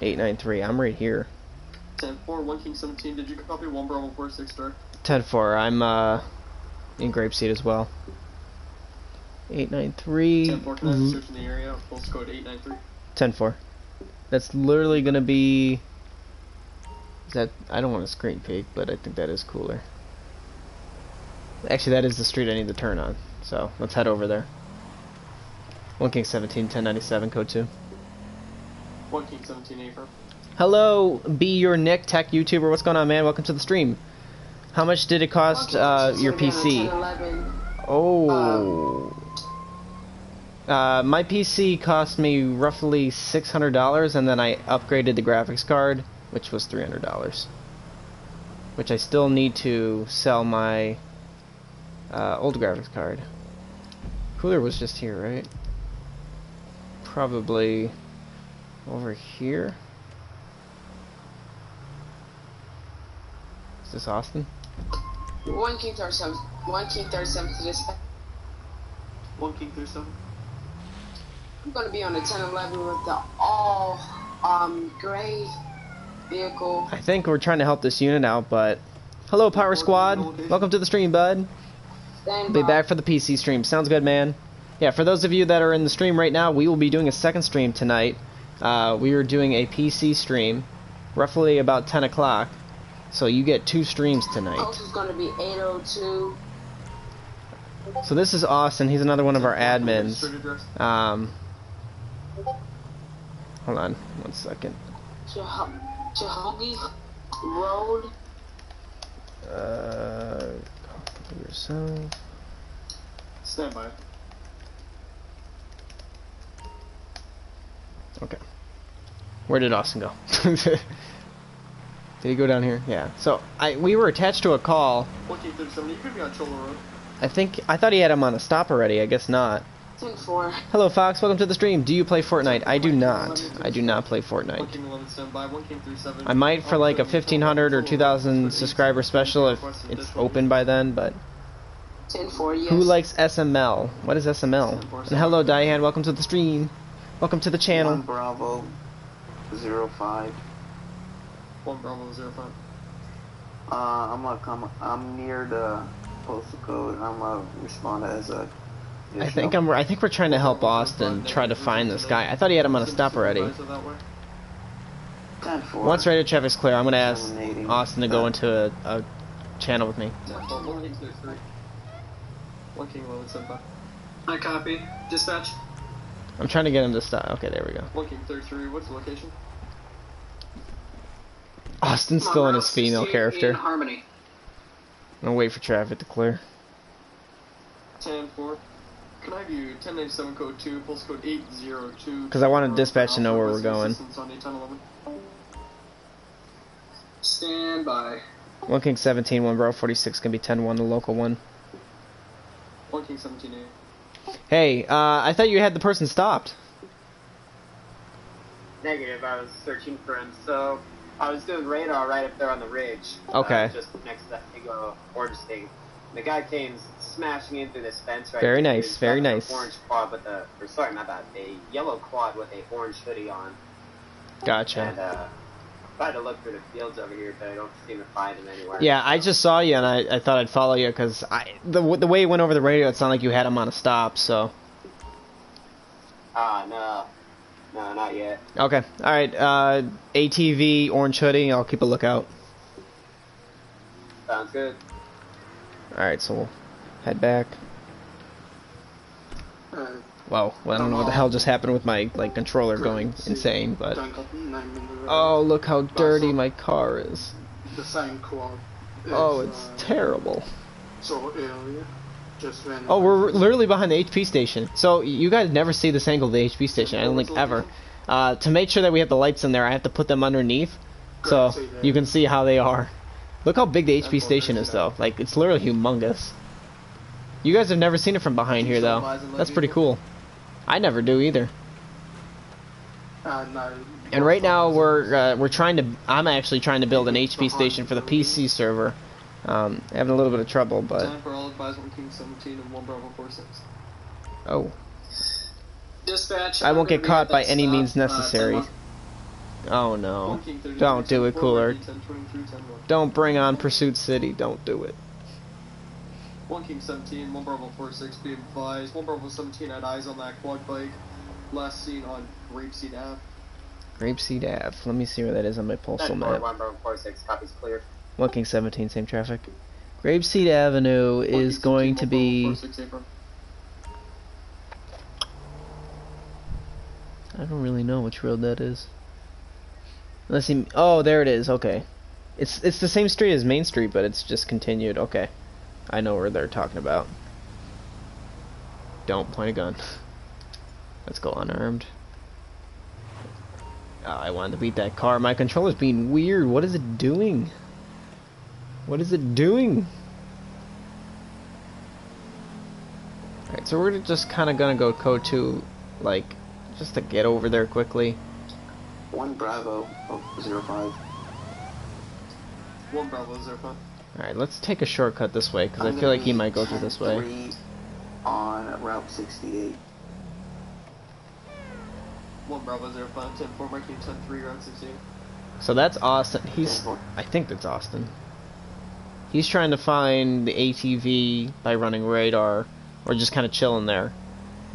Speaker 1: Eight nine three. I'm right here.
Speaker 3: Ten four. One King seventeen. Did you copy one Bravo four six star?
Speaker 1: Ten four. I'm uh in Grapeseed as well. Eight nine three.
Speaker 3: Ten four. Can I a search in the area? Pulse code eight nine three.
Speaker 1: Ten four. That's literally gonna be. Is that? I don't want a screen peek, but I think that is cooler. Actually, that is the street I need to turn on. So let's head over there. One King 17, 1097, code two.
Speaker 3: One King seventeen. A.
Speaker 1: Hello, be your Nick Tech YouTuber. What's going on, man? Welcome to the stream. How much did it cost uh, your PC?
Speaker 5: 11.
Speaker 1: Oh. Uh, my PC cost me roughly six hundred dollars, and then I upgraded the graphics card, which was three hundred dollars. Which I still need to sell my uh, old graphics card. Cooler was just here, right? Probably. Over here. Is this Austin?
Speaker 10: One King 37, one King 37 to this.
Speaker 3: One King 37.
Speaker 10: I'm gonna be on the 1011 with the all um gray vehicle.
Speaker 1: I think we're trying to help this unit out, but hello, Power Squad. Welcome to the stream, bud.
Speaker 10: Stand
Speaker 1: Be
Speaker 10: by.
Speaker 1: back for the PC stream. Sounds good, man. Yeah, for those of you that are in the stream right now, we will be doing a second stream tonight. Uh, we are doing a PC stream, roughly about 10 o'clock. So you get two streams tonight.
Speaker 10: Post is gonna be 802.
Speaker 1: So this is Austin. He's another one of our admins. Um, hold on one second.
Speaker 10: Jah- Road.
Speaker 1: Uh, yourself.
Speaker 3: Stand by.
Speaker 1: Okay. Where did Austin go? did he go down here? Yeah. So I we were attached to a call.
Speaker 3: One King 37. You could be on Cholla Road.
Speaker 1: I think I thought he had him on a stop already. I guess not. Hello, Fox. Welcome to the stream. Do you play Fortnite? I do not. I do not play Fortnite.
Speaker 3: King 11 stand by. One King 37.
Speaker 1: I might for like a 1500 or 2000 subscriber special if it's open by then. But
Speaker 10: 10 4, yes.
Speaker 1: who likes SML? What is SML? And hello, Diane. Welcome to the stream. Welcome to the
Speaker 4: One
Speaker 1: channel.
Speaker 4: Bravo, zero five.
Speaker 3: One Bravo 05.
Speaker 4: Uh, I'm gonna come. I'm near the postal code. I'm gonna respond as a.
Speaker 1: I think I'm. I think we're trying to help Austin try to find this guy. I thought he had him on a stop already.
Speaker 3: Supervisor that way.
Speaker 4: 10-4.
Speaker 1: Once radio traffic's clear, I'm gonna ask Austin to go into a, a channel with me.
Speaker 3: One King 33. One King 11 stand.
Speaker 5: I copy. Dispatch.
Speaker 1: I'm trying to get him to stop. Okay, there we go.
Speaker 3: One King 33. What's the location?
Speaker 1: Austin's
Speaker 5: on,
Speaker 1: still in his female
Speaker 5: 68 In
Speaker 1: character.
Speaker 5: Harmony.
Speaker 1: I'm gonna wait for traffic to clear.
Speaker 3: 10 4. Can I you 1097 code 2, pulse code 802?
Speaker 1: Because I wanted dispatch to know where we're going.
Speaker 3: assistance on 811.
Speaker 5: Stand by.
Speaker 1: One King 17, one Bro 46 gonna be 10-1, the local one.
Speaker 3: One King 17 8.
Speaker 1: Hey, uh, I thought you had the person stopped.
Speaker 9: Negative. I was searching for him, so I was doing radar right up there on the ridge.
Speaker 1: Okay.
Speaker 9: Uh, just next to that big uh, orange thing. The guy came smashing in through this fence right
Speaker 1: Very
Speaker 9: there.
Speaker 1: Nice, very nice.
Speaker 9: Orange quad with a, or sorry, not that, a yellow quad with a orange hoodie on. And
Speaker 1: Gotcha.
Speaker 9: uh, tried to look through the fields over here, but I don't seem to find him anywhere.
Speaker 1: Yeah, I just saw you and I, I thought I'd follow you because I the the way you went over the radio, it sounded like you had him on a stop. So
Speaker 9: Ah, no. No, not yet.
Speaker 1: okay, all right. Uh, ATV orange hoodie. I'll keep a lookout.
Speaker 9: Sounds good.
Speaker 1: All right, so we'll head back. Well, I don't know what the hell just happened with my like controller going insane, but oh look how dirty my car is. Oh, it's terrible. Oh, we're literally behind the HP station. So you guys never see this angle of the HP station. I don't think ever. Uh, to make sure that we have the lights in there, I have to put them underneath, so you can see how they are. Look how big the HP station is, though. Like it's literally humongous. You guys have never seen it from behind here, though. That's pretty cool. I never do either.
Speaker 8: Uh, no,
Speaker 1: And right now we're uh, we're trying to. I'm actually trying to build an HP station for the PC server. Um, having a little bit of trouble, but
Speaker 3: 10 for all advised, one King 17 and one Bravo 46.
Speaker 1: oh,
Speaker 5: Dispatch.
Speaker 1: I won't get caught by any means
Speaker 5: uh,
Speaker 1: necessary. Oh no!
Speaker 3: One King 33,
Speaker 1: Don't do it, Cooler.
Speaker 3: 10 23, 10 1.
Speaker 1: Don't bring on Pursuit City. Don't do it.
Speaker 3: One King 17, one Bravo 46, be advised. One Bravo 17 had eyes on that quad bike. Last seen on Grapeseed Ave.
Speaker 1: Grapeseed Ave. Let me see where that is on my postal map.
Speaker 9: one Bravo four six. Copies cleared.
Speaker 1: One King 17, same traffic. Grapeseed Avenue
Speaker 3: One
Speaker 1: is
Speaker 3: King
Speaker 1: going
Speaker 3: 17,
Speaker 1: to be.
Speaker 3: 46.
Speaker 1: I don't really know which road that is. Let's see. Oh, there it is. Okay, it's it's the same street as Main Street, but it's just continued. Okay, I know where they're talking about. Don't point a gun. Let's go unarmed. Oh, I wanted to beat that car. My controller's being weird. What is it doing? What is it doing? Alright, so we're just kind of gonna go code 2, like, just to get over there quickly.
Speaker 4: One Bravo oh, zero five.
Speaker 3: One Bravo zero five.
Speaker 1: Alright, let's take a shortcut this way, because I feel like he might go through this way.
Speaker 4: On Route 68.
Speaker 3: One Bravo zero five. Ten four marking ten three round sixteen.
Speaker 1: So that's Austin. He's, I think that's Austin. He's trying to find the ATV by running radar, or just kind of chilling there.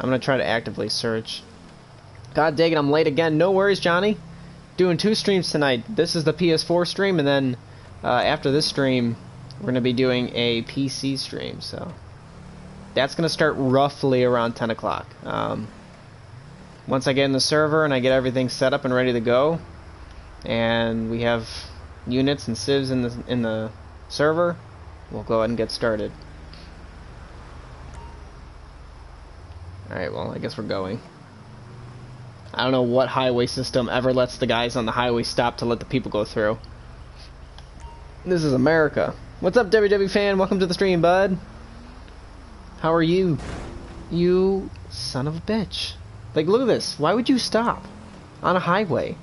Speaker 1: I'm gonna try to actively search. God dang it, I'm late again. No worries, Johnny. Doing two streams tonight. This is the PS4 stream, and then uh, after this stream, we're gonna be doing a PC stream. So that's gonna start roughly around 10 o'clock. Um, once I get in the server and I get everything set up and ready to go, and we have units and civs in the in the server, we'll go ahead and get started. Alright, well, I guess we're going. I don't know what highway system ever lets the guys on the highway stop to let the people go through. This is America. What's up, WWE fan? Welcome to the stream, bud. How are you? You son of a bitch. Like, look at this. Why would you stop on a highway?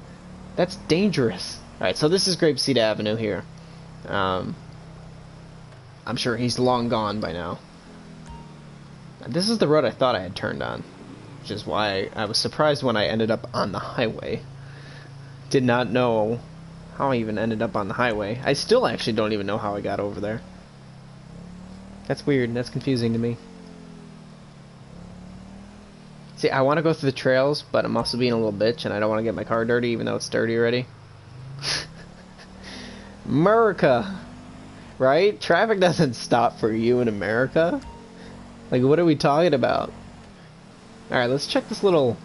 Speaker 1: That's dangerous. Alright, so this is Grapeseed Avenue here. Um, I'm sure he's long gone by now. This is the road I thought I had turned on. Which is why I was surprised when I ended up on the highway. Did not know how I even ended up on the highway. I still actually don't even know how I got over there. That's weird. That's confusing to me. See, I want to go through the trails, but I'm also being a little bitch, and I don't want to get my car dirty, even though it's dirty already. America! Right? Traffic doesn't stop for you in America. Like, what are we talking about? Alright, let's check this little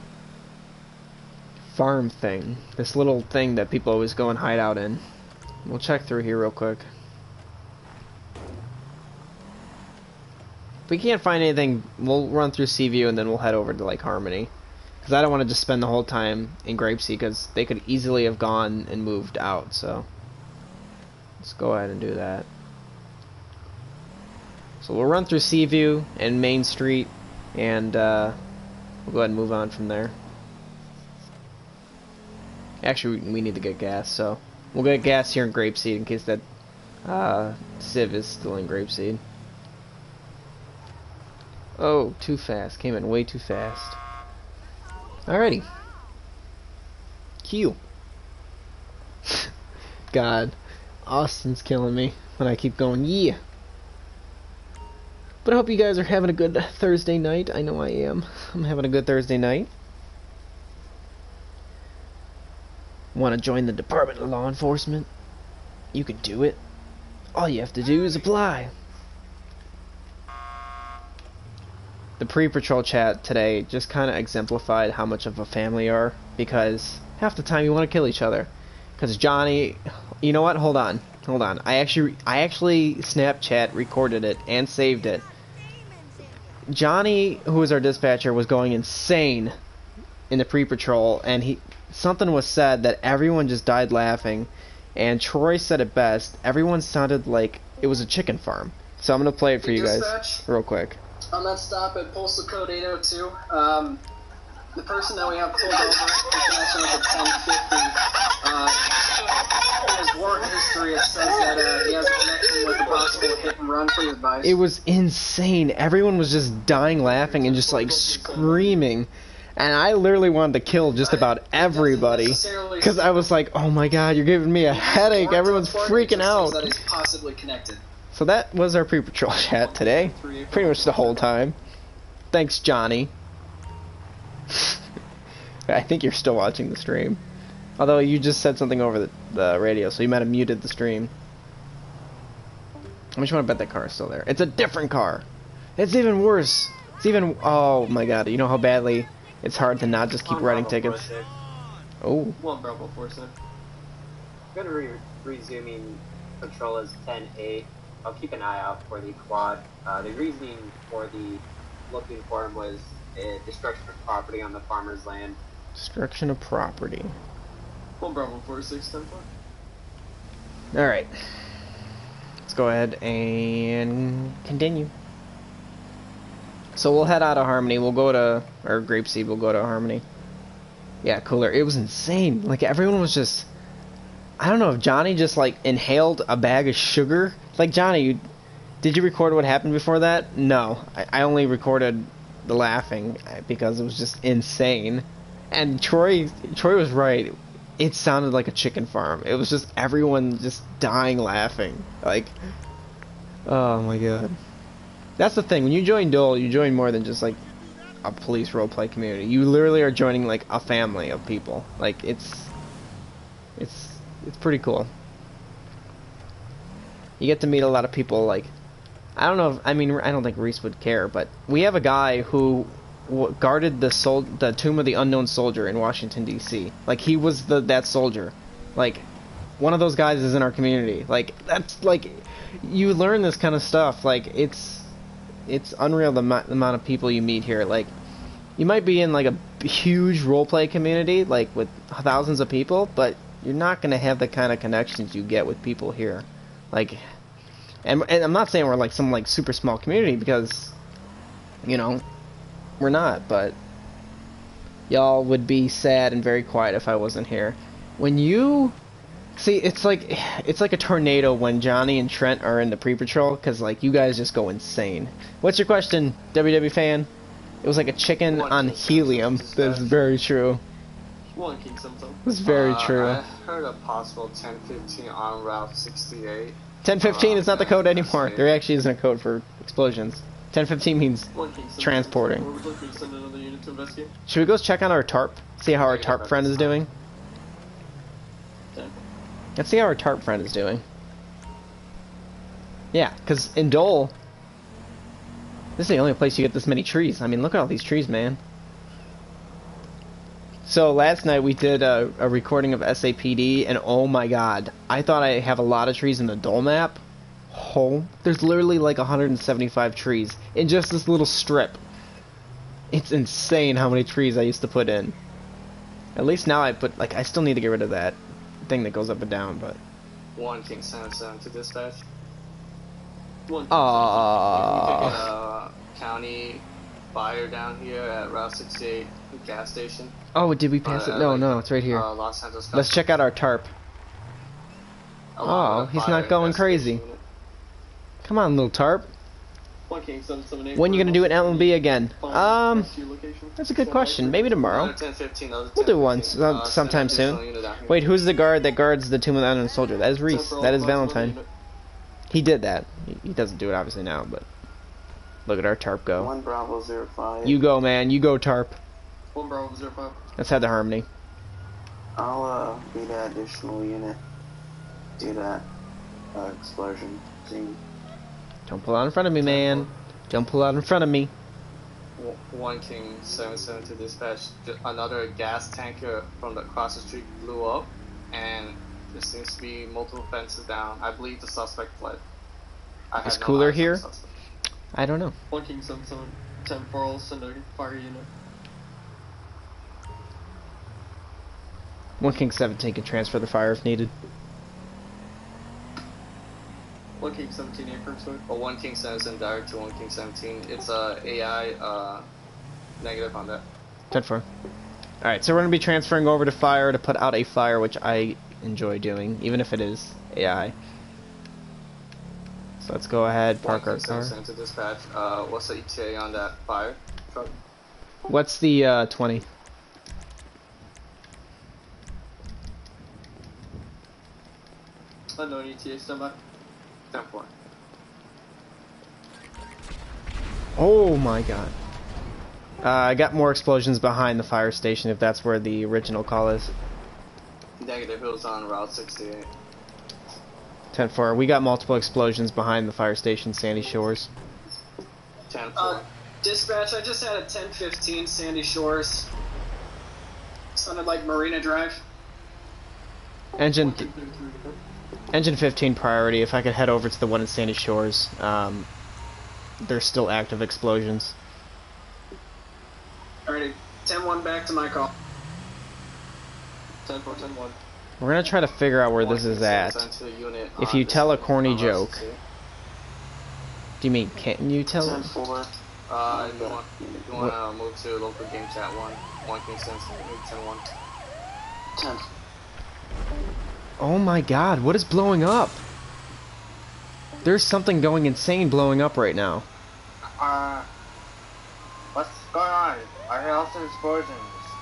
Speaker 1: farm thing. This little thing that people always go and hide out in. We'll check through here real quick. If we can't find anything, we'll run through Seaview and then we'll head over to like Harmony. Because I don't want to just spend the whole time in Grapeseed because they could easily have gone and moved out, so. Let's go ahead and do that. So we'll run through Seaview and Main Street and uh, we'll go ahead and move on from there. Actually, we need to get gas, so we'll get gas here in Grapeseed in case that uh, Civ is still in Grapeseed. Oh, too fast. Came in way too fast. Alrighty. Q. God. Austin's killing me when I keep going, yeah. But I hope you guys are having a good Thursday night. I know I am. I'm having a good Thursday night. Want to join the Department of Law Enforcement? You can do it. All you have to do is apply. The pre-patrol chat today just kind of exemplified how much of a family you are because half the time you want to kill each other. Because Johnny, you know what? Hold on, hold on. I actually, I actually Snapchat recorded it and saved it. Johnny, who was our dispatcher, was going insane in the pre-patrol, and he something was said that everyone just died laughing. And Troy said it best. Everyone sounded like it was a chicken farm. So I'm gonna play it for you guys real quick.
Speaker 5: On that stop at postal code 802, um, the person that we have pulled over in connection with the 1050, uh, in his work history, it says that uh, he has a connection with a possible hit and run. Please advise.
Speaker 1: It was insane. Everyone was just dying laughing and just like screaming. And I literally wanted to kill just about everybody. Because I was like, oh my god, you're giving me a headache. Everyone's freaking out.
Speaker 5: That possibly connected.
Speaker 1: So that was our pre-patrol chat today. Pretty much the whole time. Thanks, Johnny. I think you're still watching the stream. Although you just said something over the, the radio, so you might have muted the stream. I just want to bet that car is still there. It's a different car. It's even worse. It's even. Oh my god! You know how badly it's hard to not just keep writing tickets. Oh.
Speaker 3: One Bravo four six.
Speaker 9: I'm gonna re- resuming patrol as 10-8. I'll keep an eye out for the quad. Uh, the reasoning for the looking for him was uh, destruction of property on the farmer's land.
Speaker 1: Destruction of property.
Speaker 3: One Bravo four six ten four.
Speaker 1: Alright. Let's go ahead and continue. So we'll head out of Harmony. We'll go to, or Grapeseed, we'll go to Harmony. Yeah, cooler. It was insane. Like everyone was just. I don't know if Johnny just like inhaled a bag of sugar. Like Johnny, you, did you record what happened before that? No, I, I only recorded the laughing uh, because it was just insane. And Troy, Troy was right. It sounded like a chicken farm. It was just everyone just dying laughing. Like, oh my god. That's the thing. When you join Dole, you join more than just like a police roleplay community. You literally are joining like a family of people. Like it's it's it's pretty cool. You get to meet a lot of people like I don't know if I mean I don't think Reese would care, but we have a guy who guarded the sol- the tomb of the unknown soldier in Washington D.C. Like he was the that soldier. Like one of those guys is in our community. Like that's like you learn this kind of stuff. Like it's it's unreal the, the amount of people you meet here. Like you might be in like a huge roleplay community, like with thousands of people, but you're not gonna have the kind of connections you get with people here. Like, and and I'm not saying we're like some like super small community because, you know, we're not. But y'all would be sad and very quiet if I wasn't here. When you See, it's like it's like a tornado when Johnny and Trent are in the pre-patrol because like you guys just go insane. What's your question, WW fan? It was like a chicken on helium. That's very true.
Speaker 3: One King.
Speaker 1: It's very
Speaker 5: Uh,
Speaker 1: true.
Speaker 5: I heard a possible 1015 on Route 68.
Speaker 1: 1015 is not the code anymore. There actually isn't a code for explosions. 1015 means
Speaker 3: One King Symptom.
Speaker 1: transporting.
Speaker 3: We're looking to send another unit to investigate.
Speaker 1: Should we go check on our tarp? See how our tarp friend is doing? Let's see how our tarp friend is doing. Yeah, because in Dole, this is the only place you get this many trees. I mean, look at all these trees, man. So last night we did a, a recording of SAPD, and oh my god, I thought I have a lot of trees in the Dole map. Oh, there's literally like 175 trees in just this little strip. It's insane how many trees I used to put in. At least now I put like I still need to get rid of that thing that goes up and down, but
Speaker 5: One King 77 to dispatch.
Speaker 3: One King
Speaker 1: Aww.
Speaker 5: We a county fire down here at Route 68 gas station.
Speaker 1: oh, did we pass
Speaker 5: Uh,
Speaker 1: it? No,
Speaker 5: like,
Speaker 1: no, it's right here.
Speaker 5: Uh, Los Santos.
Speaker 1: Let's check out our tarp. Oh, he's not going crazy.
Speaker 5: unit.
Speaker 1: Come on, little tarp.
Speaker 3: One King 778.
Speaker 1: When you gonna do it LMB again?
Speaker 3: Find
Speaker 1: Um, that's a good question. Maybe tomorrow.
Speaker 5: Another 1015, another
Speaker 1: We'll do one
Speaker 5: Uh,
Speaker 1: sometime
Speaker 5: 17
Speaker 1: soon.
Speaker 5: unit out here.
Speaker 1: Wait, who's the guard that guards the Tomb of the Unknown Soldier? That is Reese. That is Valentine. He did that. He, he doesn't do it obviously now, but look at our tarp go.
Speaker 4: One Bravo zero five.
Speaker 1: You go, man. You go, tarp.
Speaker 3: One Bravo 05.
Speaker 1: Let's have the harmony.
Speaker 4: I'll uh be that additional unit. Do that uh, explosion scene.
Speaker 1: Don't pull out in front of me, man. Don't pull out in front of me.
Speaker 5: One King 77 to dispatch. Another gas tanker from the across the street blew up, and there seems to be multiple fences down. I believe the suspect fled. I
Speaker 1: Is
Speaker 5: had no
Speaker 1: Cooler
Speaker 5: eyes on the
Speaker 1: here? I don't know.
Speaker 3: One King 77. 10 Pearl, oh, send a fire unit.
Speaker 1: One King 17 can transfer the fire if needed.
Speaker 3: One King 17 acres away.
Speaker 5: But one King 77 direct to one King 17. It's a AI uh, negative on that.
Speaker 1: 10 4. Alright, so we're going to be transferring over to fire to put out a fire, which I enjoy doing, even if it is AI. So let's go ahead, park
Speaker 5: one
Speaker 1: our
Speaker 5: King
Speaker 1: car.
Speaker 5: 77 to dispatch. Uh, what's the ETA on that fire truck?
Speaker 1: What's the uh, 20?
Speaker 3: Unknown ETA, stand by.
Speaker 5: 10 4.
Speaker 1: Oh my god. Uh, I got more explosions behind the fire station if that's where the original call is.
Speaker 5: Negative, it was on Route 68.
Speaker 1: 10 4. We got multiple explosions behind the fire station, Sandy Shores.
Speaker 5: 10 4. Oh.
Speaker 6: Uh, dispatch, I just had a 1015 Sandy Shores. Sounded like Marina Drive.
Speaker 1: Engine, engine 15 priority. If I could head over to the one in Sandy Shores, um, there's still active explosions.
Speaker 6: Alrighty, 10-1 back to my call.
Speaker 3: 10 4, 10 1.
Speaker 1: We're gonna try to figure out where this is at. If you tell a corny joke, do you mean can you tell
Speaker 4: 10-4.
Speaker 5: Uh, if you want, if you want to move to local game chat one, one King Sense, ten one.
Speaker 4: Ten.
Speaker 1: Oh my god, what is blowing up? There's something going insane blowing up right now.
Speaker 9: Uh, what's going on? I hear lots of explosions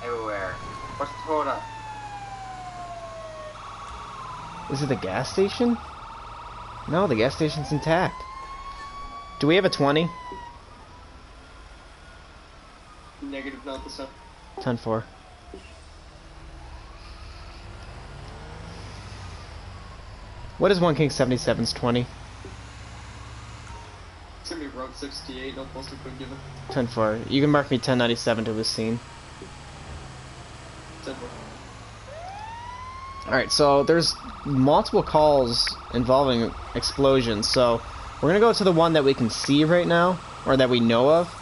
Speaker 9: everywhere. What's the hold up?
Speaker 1: Is it the gas station? No, the gas station's intact. Do we have a 20?
Speaker 3: Negative, not the same.
Speaker 1: 10 What is 1 King 77's 20?
Speaker 3: It's gonna be Route 68, no postal code given.
Speaker 1: 10 4. You can mark me 1097 to the scene.
Speaker 3: 10 4.
Speaker 1: Alright, so there's multiple calls involving explosions, so we're gonna go to the one that we can see right now, or that we know of,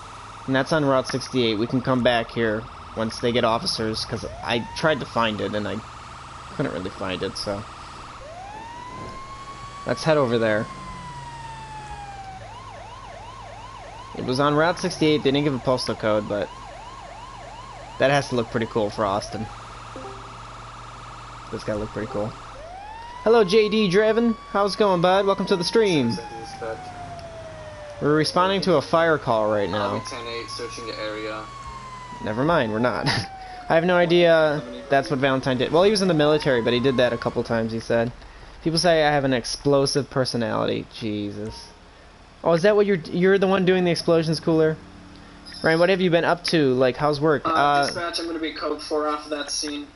Speaker 1: and that's on Route 68. We can come back here once they get officers, because I tried to find it and I couldn't really find it, so. Let's head over there. It was on Route 68, they didn't give a postal code, but that has to look pretty cool for Austin. This guy look pretty cool. Hello, JD Draven. How's it going, bud? Welcome to the stream. We're responding to a fire call right now.
Speaker 5: be 10-8, searching the area.
Speaker 1: Never mind, we're not. I have no idea that's what Valentine did. Well, he was in the military, but he did that a couple times, he said. People say I have an explosive personality. Jesus. Oh, is that what you're you're the one doing the explosions cooler? Ryan, what have you been up to? Like, how's work?
Speaker 6: Uh,
Speaker 1: Uh,
Speaker 6: dispatch, I'm gonna be code 4 off of that scene.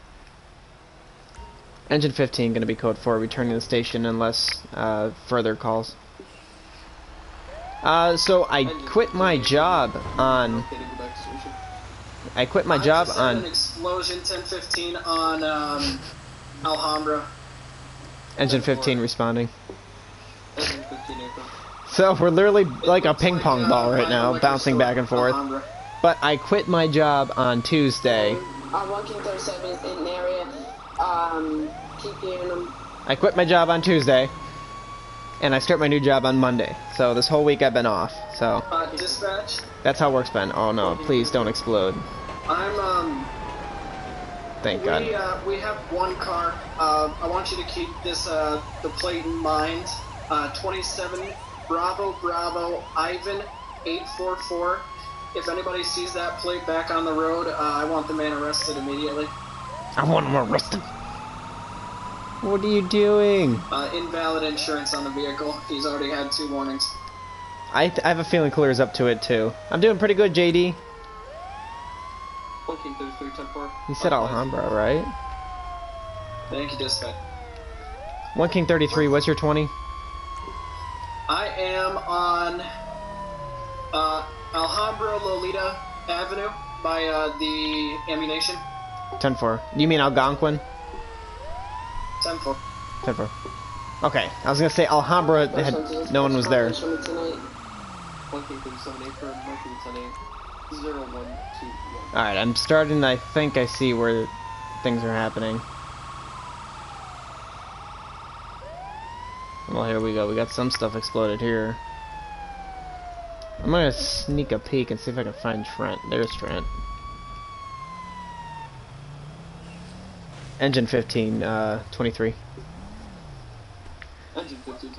Speaker 1: Engine 15 gonna be code 4, returning to the station unless uh, further calls. Uh, so I quit my job on.
Speaker 3: Okay, to go back to station.
Speaker 1: I quit my job
Speaker 6: an
Speaker 1: on
Speaker 6: explosion 1015 on um, Alhambra.
Speaker 1: Engine 15 responding.
Speaker 3: Engine 15
Speaker 1: So we're literally like a ping pong ball right now, bouncing back and forth. But I quit my job on Tuesday.
Speaker 10: Uh, 1 King 37 in the area. Um, keep hearing them.
Speaker 1: I quit my job on Tuesday, and I start my new job on Monday. So this whole week I've been off. So
Speaker 6: Uh, dispatch,
Speaker 1: that's how work's been. Oh no, please don't explode.
Speaker 6: I'm um.
Speaker 1: Thank God.
Speaker 6: We uh, we have one car. Uh, I want you to keep this uh the plate in mind. Uh, 27 Bravo Bravo Ivan 844. If anybody sees that plate back on the road, uh, I want the man arrested immediately.
Speaker 1: I want him arrested. What are you doing?
Speaker 6: Uh, invalid insurance on the vehicle. He's already had two warnings.
Speaker 1: I, I have a feeling Clear's up to it too. I'm doing pretty good, JD.
Speaker 3: 14 33 10 4.
Speaker 1: He said Alhambra, right?
Speaker 6: Thank you, dispatch.
Speaker 1: One King 33. What's your 20?
Speaker 6: I am on uh, Alhambra Lolita Avenue by uh, the ammunition.
Speaker 1: 10 4. You mean Algonquin?
Speaker 6: 10 4.
Speaker 1: 10 4. Okay, I was gonna say Alhambra had no one was there.
Speaker 3: One King 37 April, one King 10 8. 0 1 2 1.
Speaker 1: Alright, I'm starting. I think I see where things are happening. Well, here we go. We got some stuff exploded here. I'm gonna sneak a peek and see if I can find Trent. There's Trent. Engine 15, uh, 23.
Speaker 3: Engine 15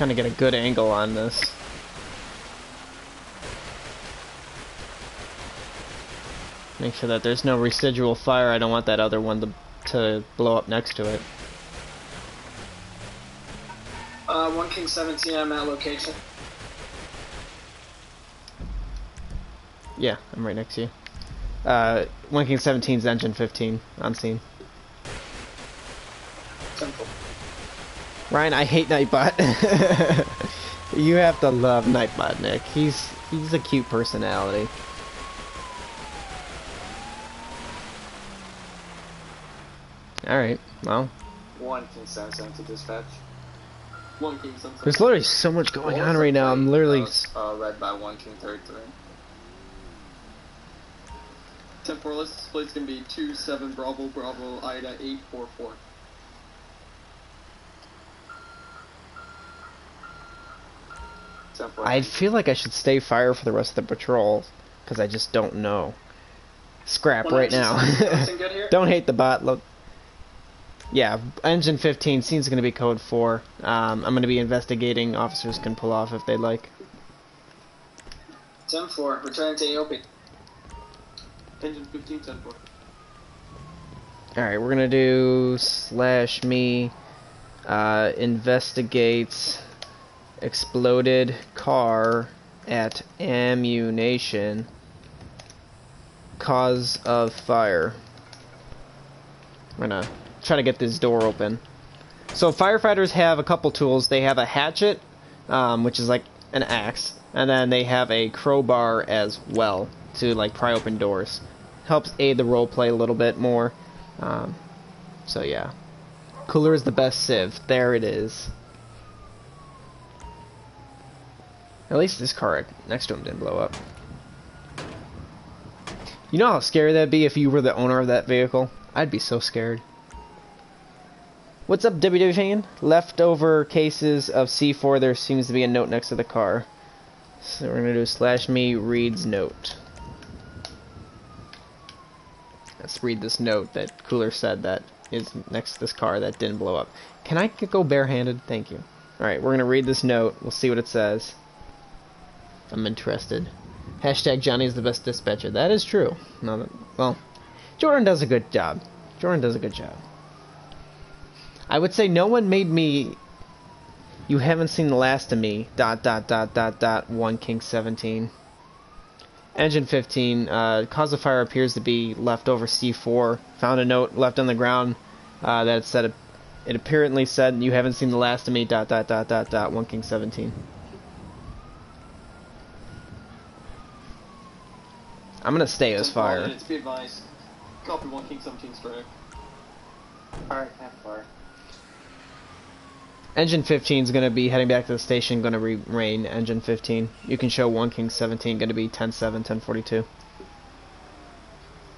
Speaker 1: Trying to get a good angle on this. Make sure that there's no residual fire. I don't want that other one to, to blow up next to it.
Speaker 6: Uh, 1 King 17, I'm at location.
Speaker 1: Yeah, I'm right next to you. Uh, One King 17's engine 15 on scene.
Speaker 6: Simple.
Speaker 1: Ryan, I hate Nightbot. you have to love Nightbot, Nick. He's he's a cute personality. All right, well,
Speaker 5: One King Sense to dispatch.
Speaker 3: One King
Speaker 1: there's literally so much going on right now. I'm literally
Speaker 5: uh, read by One King 33.
Speaker 3: 10 4 license gonna be 2 7 Bravo Bravo Ida 844.
Speaker 5: Ten four.
Speaker 1: I feel like I should stay fire for the rest of the patrol because I just don't know. Scrap
Speaker 6: Well,
Speaker 1: right now.
Speaker 6: everything good here?
Speaker 1: don't hate the bot. Look. Yeah, engine 15 seems going to be code 4. Um, I'm going to be investigating. Officers can pull off if they'd like.
Speaker 6: 10 4, returning to AOP.
Speaker 3: Engine 15 10 4.
Speaker 1: Alright, we're going to do slash me uh, investigates exploded car at ammunition cause of fire. We're gonna try to get this door open. So firefighters have a couple tools. They have a hatchet, um, which is like an axe, and then they have a crowbar as well to like pry open doors. Helps aid the role play a little bit more. Um, so yeah, cooler is the best sieve. There it is. At least this car next to him didn't blow up. You know how scary that'd be if you were the owner of that vehicle? I'd be so scared. What's up, WW fan? Leftover cases of C4. There seems to be a note next to the car. So we're gonna do slash me reads note. Let's read this note that Cooler said that is next to this car that didn't blow up. Can I go barehanded? Thank you. Alright, we're gonna read this note. We'll see what it says. I'm interested. Hashtag Johnny is the best dispatcher. That is true. No, that, well, Jordan does a good job. Jordan does a good job. I would say no one made me. You haven't seen the last of me. Dot dot dot dot dot. One King 17. Engine 15. Uh, cause of fire appears to be leftover C4. Found a note left on the ground uh, that said it apparently said you haven't seen the last of me. Dot dot dot dot dot. One King 17. I'm gonna stay as
Speaker 3: 10 4,
Speaker 1: fire.
Speaker 3: be advised. Copy 1 King 17 strike.
Speaker 7: Alright, 10 4.
Speaker 1: Engine 15 is going to be heading back to the station, going to remain Engine 15. You can show 1 King 17, going to be 10 7, 10 42.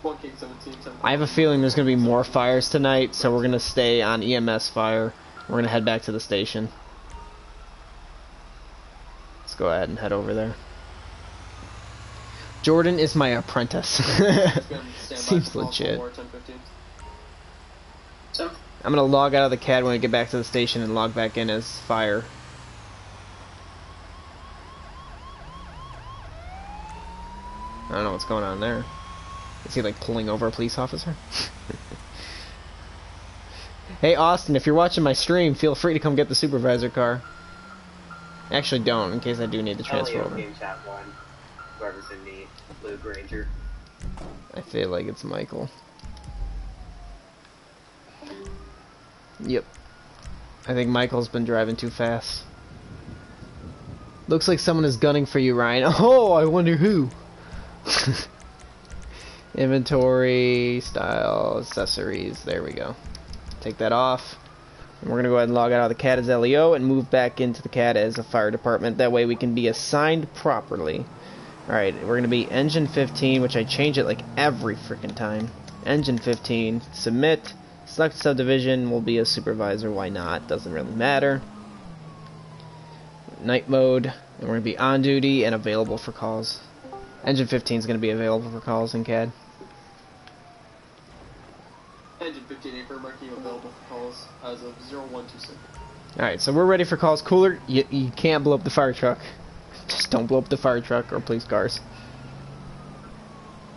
Speaker 3: 1 King 17 10
Speaker 1: I have a feeling there's going to be more fires tonight, so we're going to stay on EMS fire. We're going to head back to the station. Let's go ahead and head over there. Jordan is my apprentice. Seems legit.
Speaker 6: So,
Speaker 1: I'm gonna log out of the CAD when I get back to the station and log back in as fire. I don't know what's going on there. Is he like pulling over a police officer? hey Austin, if you're watching my stream, feel free to come get the supervisor car. Actually don't, in case I do need to transfer over.
Speaker 9: Chat 1. Whoever's in the Blue Ranger.
Speaker 1: I feel like it's Michael. Yep. I think Michael's been driving too fast. Looks like someone is gunning for you, Ryan. Oh, I wonder who. Inventory, style, accessories. There we go. Take that off. And we're going to go ahead and log out of the CAD as LEO and move back into the CAD as a fire department. That way we can be assigned properly. Alright, we're going to be engine 15, which I change it like every freaking time. Engine 15, submit. Select subdivision will be a supervisor. Why not? Doesn't really matter. Night mode, and we're going to be on duty and available for calls. Engine 15 is going to be available for calls in CAD.
Speaker 3: Engine 15 A for marking available for calls as of 0126.
Speaker 1: Alright, so we're ready for calls. Cooler, you, you can't blow up the fire truck. Just don't blow up the fire truck or police cars.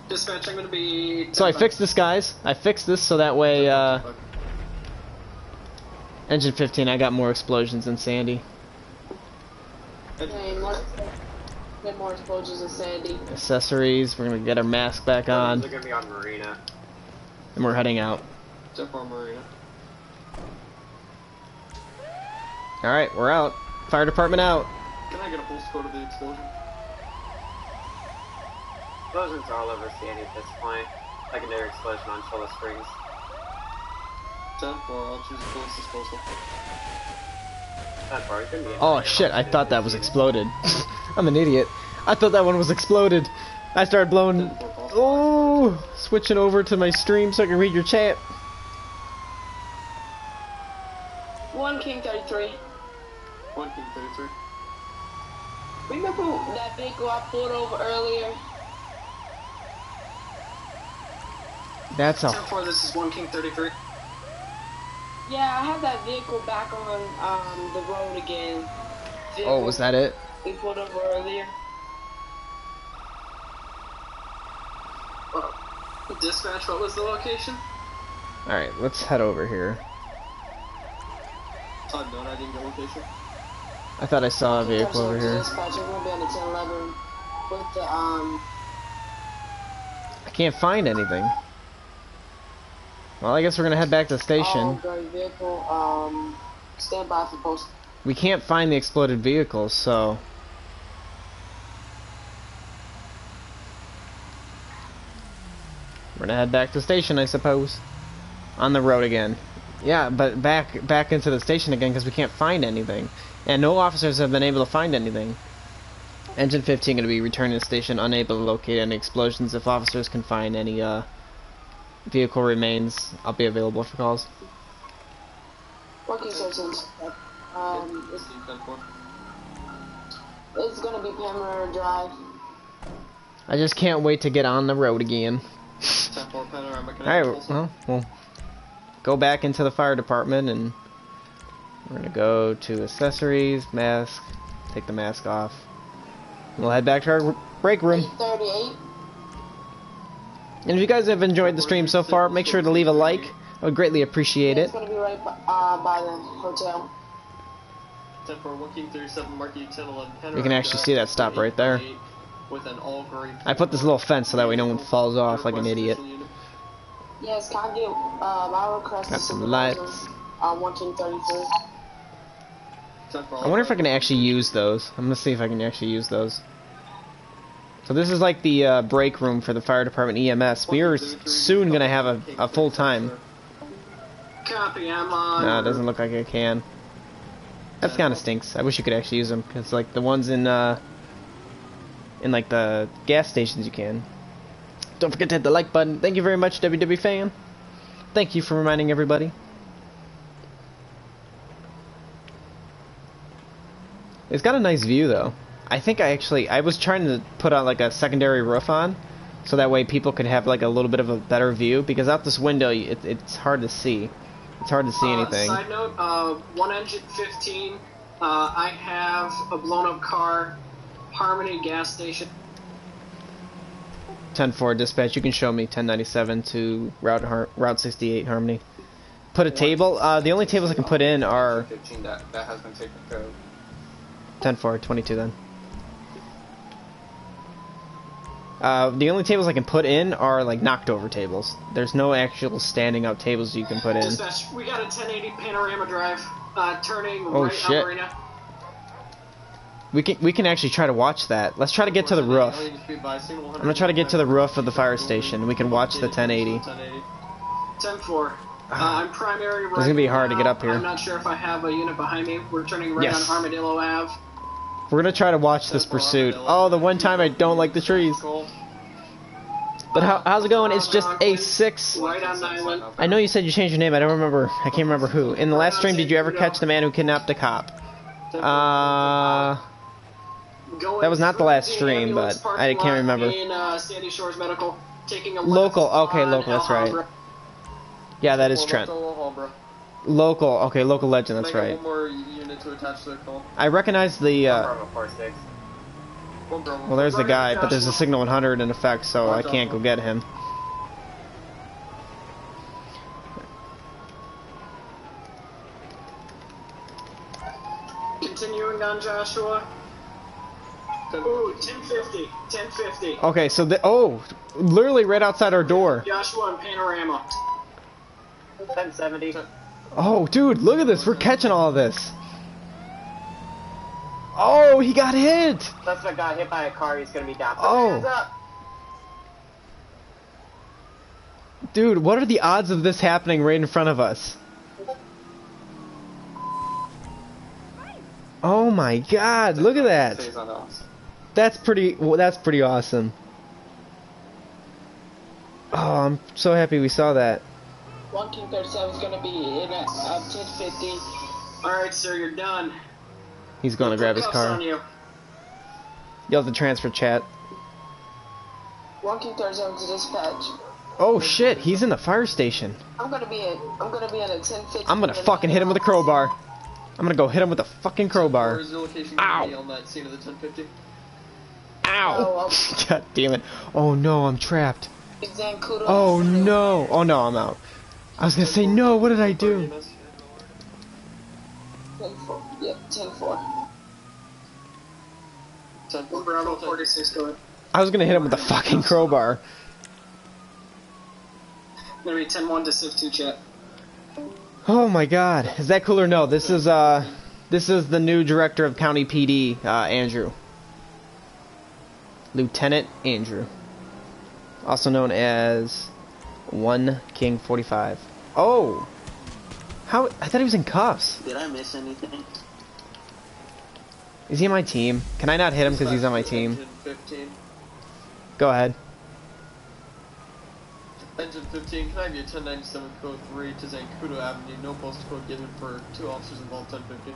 Speaker 6: dispatch, I'm to be.
Speaker 1: So I fixed this, guys. I fixed this so that way, uh, engine 15, I got more explosions than Sandy.
Speaker 10: Hey, more, more explosions than Sandy.
Speaker 1: Accessories, we're gonna get our mask back on,
Speaker 9: They're gonna be on Marina.
Speaker 1: and we're heading out.
Speaker 3: Jeff Marina.
Speaker 1: Alright, we're out. Fire department out.
Speaker 3: Can I get a pulse code of the explosion?
Speaker 9: Explosions are all over Sandy at this point. Secondary explosion on Cholla Springs.
Speaker 3: 10 4, I'll choose police disposal.
Speaker 9: That far, it couldn't be
Speaker 1: Oh shit, I thought that was exploded. I'm an idiot. I thought that one was exploded. I started blowing. Oh, switching over to my stream so I can read your chat.
Speaker 10: One King 33.
Speaker 3: One King 33.
Speaker 10: Remember that vehicle I pulled over earlier?
Speaker 1: That's a
Speaker 6: 10-4, this is 1 King 33.
Speaker 10: Yeah, I have that vehicle back on um, the road again.
Speaker 1: Oh, was that it?
Speaker 10: We pulled over earlier.
Speaker 6: Dispatch, what was the location?
Speaker 1: Alright, let's head over here.
Speaker 3: Unknown, I didn't get location.
Speaker 1: I thought I saw a vehicle over here.
Speaker 10: I'm gonna be on the 1011 with the.
Speaker 1: I can't find anything. Well, I guess we're gonna head back to the station.
Speaker 10: vehicle. Um, stand by for post.
Speaker 1: We can't find the exploded vehicles, so... We're gonna head back to the station, I suppose. On the road again. Yeah, but back back into the station again because we can't find anything. And no officers have been able to find anything. Engine 15 going to be returning to the station unable to locate any explosions. If officers can find any uh, vehicle remains, I'll be available for calls.
Speaker 10: Working sessions. Um, it's, it's gonna be Pamela Drive.
Speaker 1: I just can't wait to get on the road again. Alright, well, we'll go back into the fire department and we're gonna go to accessories, mask, take the mask off. We'll head back to our break room.
Speaker 10: 38.
Speaker 1: And if you guys have enjoyed the stream so far, make sure to leave a like. I would greatly appreciate it.
Speaker 10: It's gonna be right by, uh, by the hotel.
Speaker 3: 10 for 1 King 37, Marquee 10 11
Speaker 1: You can actually see that stop right there.
Speaker 3: With an all gray.
Speaker 1: I put this little fence so that way no one falls off like an idiot.
Speaker 10: Yes, can I get uh, my request?
Speaker 1: Got some lights.
Speaker 10: Uh, 133.
Speaker 1: I wonder if I can actually use those. I'm gonna see if I can actually use those. So this is like the uh, break room for the fire department EMS. We are soon gonna have a, a full time.
Speaker 6: Copy, I'm on.
Speaker 1: No, it doesn't look like I can. That's kind of stinks. I wish you could actually use them because like the ones in uh, in like the gas stations you can. Don't forget to hit the like button. Thank you very much, WW fan. Thank you for reminding everybody. It's got a nice view though. I think I actually I was trying to put on like a secondary roof on, so that way people could have like a little bit of a better view because out this window it, it's hard to see. It's hard to see
Speaker 6: Uh,
Speaker 1: anything.
Speaker 6: side note, uh, one engine 15. Uh, I have a blown up car, Harmony gas station.
Speaker 1: 10-4 dispatch. You can show me 1097 to route Har- route 68 Harmony. Put a table. Uh, the only tables I can put in are
Speaker 5: 15 that, that has been taken care of.
Speaker 1: 10-4, 22 then. Uh, the only tables I can put in are like knocked over tables. There's no actual standing up tables you can put in.
Speaker 6: Dispatch, we got a 1080 panorama drive, uh, turning
Speaker 1: Oh,
Speaker 6: right
Speaker 1: shit.
Speaker 6: on Marina.
Speaker 1: We can we can actually try to watch that. Let's try to get to the roof. I'm gonna try to get to the roof of the fire station. We can watch the 1080.
Speaker 6: 10 4. Uh, I'm primary right
Speaker 1: It's gonna be hard to get up here.
Speaker 6: I'm not sure if I have a unit behind me. We're turning right
Speaker 1: Yes.
Speaker 6: on Armadillo Ave.
Speaker 1: We're gonna try to watch this pursuit. Oh, the one time I don't like the trees. But how, how's it going? It's just a six.
Speaker 6: Right on Island.
Speaker 1: I know you said you changed your name. I don't remember. I can't remember who. In the last stream, did you ever catch the man who kidnapped a cop? Uh, that was not the last stream, but I can't remember. Local. Okay, local. That's right. Yeah, that is Trent. Local. Okay, local legend. That's right.
Speaker 3: One to attach to the call.
Speaker 1: I recognize the. Uh,
Speaker 9: Bravo 46.
Speaker 3: One Bravo.
Speaker 1: well, there's the guy, but there's a signal 100 in effect, so I can't go get him.
Speaker 6: Continuing on Joshua. Ooh, 1050. 1050.
Speaker 1: Okay, so the oh, literally right outside our door.
Speaker 6: Joshua and Panorama.
Speaker 9: 1070.
Speaker 1: Oh, dude, look at this. We're catching all of this. Oh, he got hit.
Speaker 9: Suspect got hit by a car. He's gonna be down.
Speaker 1: Oh.
Speaker 9: your up.
Speaker 1: Dude, what are the odds of this happening right in front of us? Oh my god, look at that.
Speaker 5: Stays on us.
Speaker 1: That's pretty well, that's pretty awesome. Oh, I'm so happy we saw that.
Speaker 10: One King 37 is gonna be in at uh, 1050.
Speaker 6: Alright, sir, you're done.
Speaker 1: He's going to grab his car.
Speaker 6: you.
Speaker 1: You'll have to transfer chat.
Speaker 10: One King 37 to dispatch.
Speaker 1: Oh shit, he's in the fire station.
Speaker 10: I'm gonna be in. I'm gonna be at 1050.
Speaker 1: I'm gonna fucking hit him with a crowbar. I'm gonna go hit him with a fucking crowbar.
Speaker 3: is your location
Speaker 1: Ow.
Speaker 3: on that scene of the 1050?
Speaker 1: Ow! Oh, God damn it. Oh no, I'm trapped. Oh no. Oh no, I'm out. I was gonna say no, what did I do?
Speaker 10: 10 4. Yeah, 10 4.
Speaker 3: 10
Speaker 6: Bravo 46, go ahead.
Speaker 1: I was gonna hit him with a fucking crowbar.
Speaker 6: Gonna be 10 1 to 6 2 chat.
Speaker 1: Oh my god. Is that cool or no? This is uh this is the new director of county PD, uh Andrew. Lieutenant Andrew. Also known as One King 45. Oh. How I thought he was in cuffs.
Speaker 4: Did I miss anything?
Speaker 1: Is he on my team? Can I not hit him because he's on my team?
Speaker 3: Engine 15.
Speaker 1: Go ahead.
Speaker 3: Engine 15, can I have you 1097 code 3 to Zancudo Avenue? No postal code given for two officers involved 1050.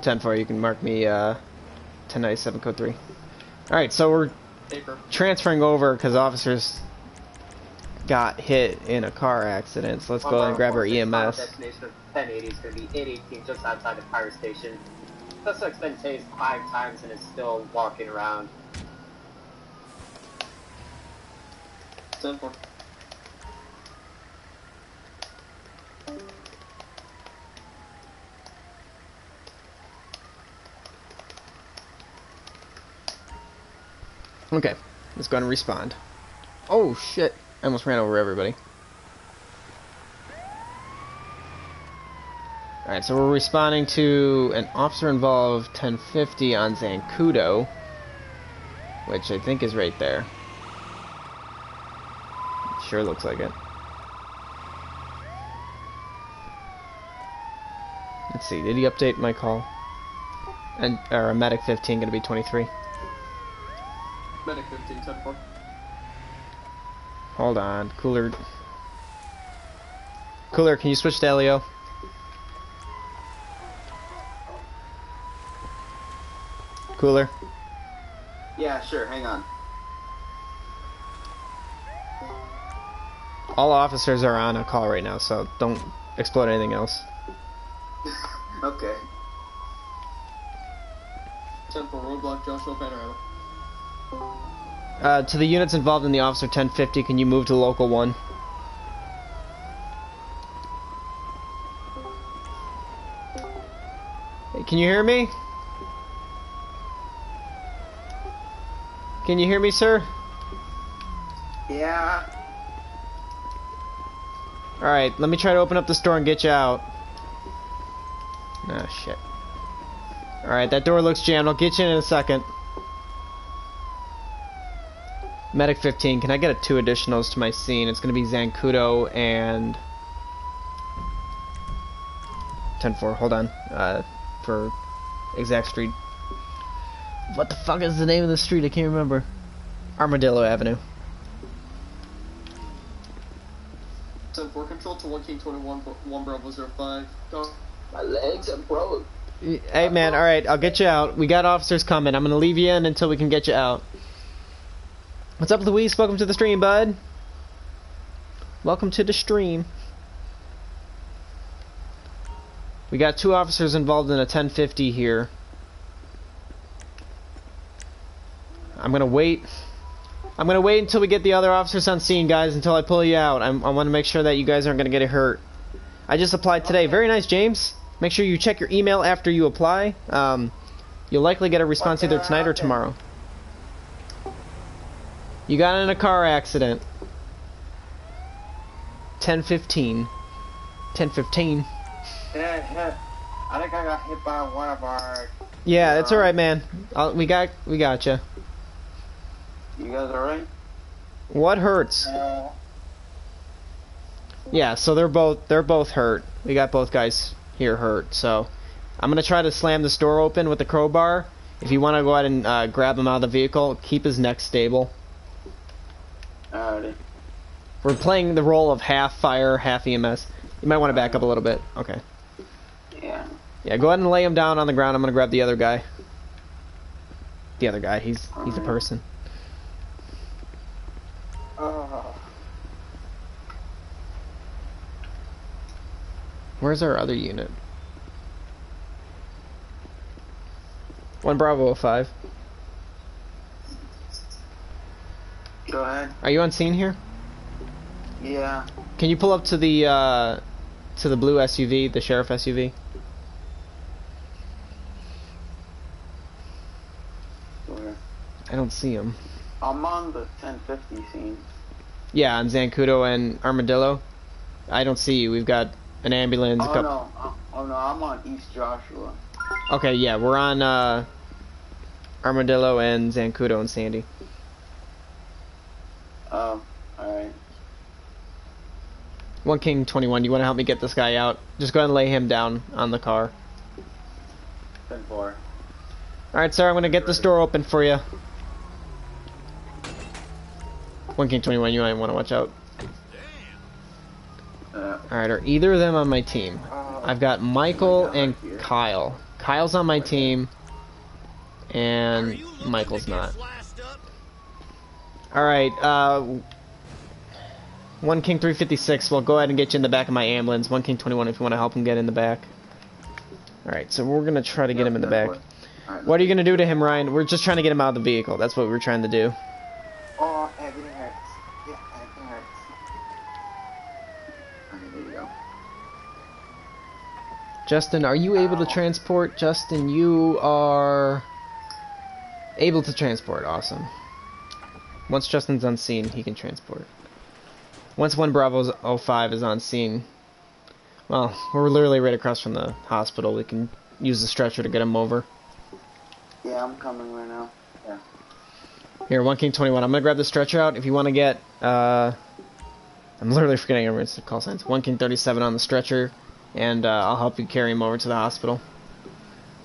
Speaker 1: 10 4, you can mark me uh 1097 code 3. Alright, so we're
Speaker 3: Acre.
Speaker 1: transferring over because officers got hit in a car accident. So let's go ahead and grab our EMS.
Speaker 9: Destination of 1080 is going to be 818 just outside the fire station. Suspect's been tased five times and is still walking around.
Speaker 3: 10 4.
Speaker 1: Okay, let's go ahead and respond. Oh shit, I almost ran over everybody. Alright, so we're responding to an officer involved 1050 on Zancudo, which I think is right there. Sure looks like it. Let's see, did he update my call? And or a medic 15 gonna be 23.
Speaker 3: Medic 15, 10 4.
Speaker 1: Hold on, cooler. Cooler, can you switch to Elio? Cooler.
Speaker 4: Yeah, sure. Hang on.
Speaker 1: All officers are on a call right now, so don't explode anything else.
Speaker 4: Okay.
Speaker 3: 10 4 roadblock, Joshua Panorama.
Speaker 1: Uh, to the units involved in the Officer 1050, can you move to local 1? Hey, can you hear me? Can you hear me, sir?
Speaker 4: Yeah.
Speaker 1: Alright, let me try to open up the store and get you out. Oh, shit. Alright, that door looks jammed. I'll get you in in a second. Medic 15, can I get a two additionals to my scene? It's gonna be Zancudo and... 10-4, hold on. Uh, for exact street. What the fuck is the name of the street? I can't remember. Armadillo Avenue.
Speaker 3: 10 4 control to 1 King 21, 1 Bravo 05. Go.
Speaker 10: My legs are broke.
Speaker 1: Hey man, alright, I'll get you out. We got officers coming. I'm gonna leave you in until we can get you out. What's up, Luis? Welcome to the stream, bud. Welcome to the stream. We got two officers involved in a 1050 here. I'm gonna wait. I'm gonna wait until we get the other officers on scene, guys, until I pull you out. I'm, I want to make sure that you guys aren't gonna get hurt. I just applied today. Very nice, James. Make sure you check your email after you apply. Um, you'll likely get a response either tonight or tomorrow. You got in a car accident. 1015. 1015.
Speaker 9: Yeah, I think I got hit by one of our.
Speaker 1: Yeah, it's all right, man. i we got we got you.
Speaker 4: You guys alright?
Speaker 1: What hurts? Yeah, so they're both they're both hurt. We got both guys here hurt. So I'm gonna try to slam this door open with the crowbar. If you want to go ahead and uh, grab him out of the vehicle, keep his neck stable.
Speaker 4: Alrighty.
Speaker 1: We're playing the role of half fire, half EMS. You might want to back up a little bit. Okay.
Speaker 4: Yeah.
Speaker 1: Yeah, go ahead and lay him down on the ground. I'm gonna grab the other guy. The other guy. He's he's a person.
Speaker 7: Oh.
Speaker 1: Where's our other unit? One Bravo 05.
Speaker 4: Go ahead.
Speaker 1: Are you on scene here?
Speaker 4: Yeah.
Speaker 1: Can you pull up to the uh, to the blue SUV, the sheriff SUV?
Speaker 4: Where?
Speaker 1: I don't see him.
Speaker 4: I'm on the 1050 scene.
Speaker 1: Yeah, on Zancudo and Armadillo. I don't see you. We've got an ambulance.
Speaker 4: Oh no. Oh, oh no, I'm on East Joshua.
Speaker 1: Okay, yeah, we're on uh, Armadillo and Zancudo and Sandy.
Speaker 4: Oh, alright.
Speaker 1: One King 21, you want to help me get this guy out? Just go ahead and lay him down on the car.
Speaker 7: Ten four.
Speaker 1: Alright, sir, I'm going to get this door open for you. One King 21, you might want to watch out.
Speaker 4: Uh,
Speaker 1: Alright, are either of them on my team?
Speaker 7: Uh,
Speaker 1: I've got Michael and
Speaker 4: here.
Speaker 1: Kyle. Kyle's on my team, and Michael's not. Alright, uh. One King 356, well, go ahead and get you in the back of my ambulance. One King 21 if you want to help him get in the back. Alright, so we're gonna try to get him in the back.
Speaker 4: Alright,
Speaker 1: What are you gonna do to him, Ryan? We're just trying to get him out of the vehicle. That's what we're trying to do.
Speaker 4: Everything hurts. Yeah, everything hurts. Alright, there you go.
Speaker 1: Justin, are you able to transport? Justin, you are able to transport. Awesome. Once Justin's on scene, he can transport. Once one Bravo 05 is on scene, well, we're literally right across from the hospital. We can use the stretcher to get him over.
Speaker 4: Yeah, I'm coming right now. Yeah.
Speaker 1: Here, one King 21. I'm gonna grab the stretcher out. If you want to get, uh, I'm literally forgetting everyone's call signs. One King 37 on the stretcher, and uh, I'll help you carry him over to the hospital.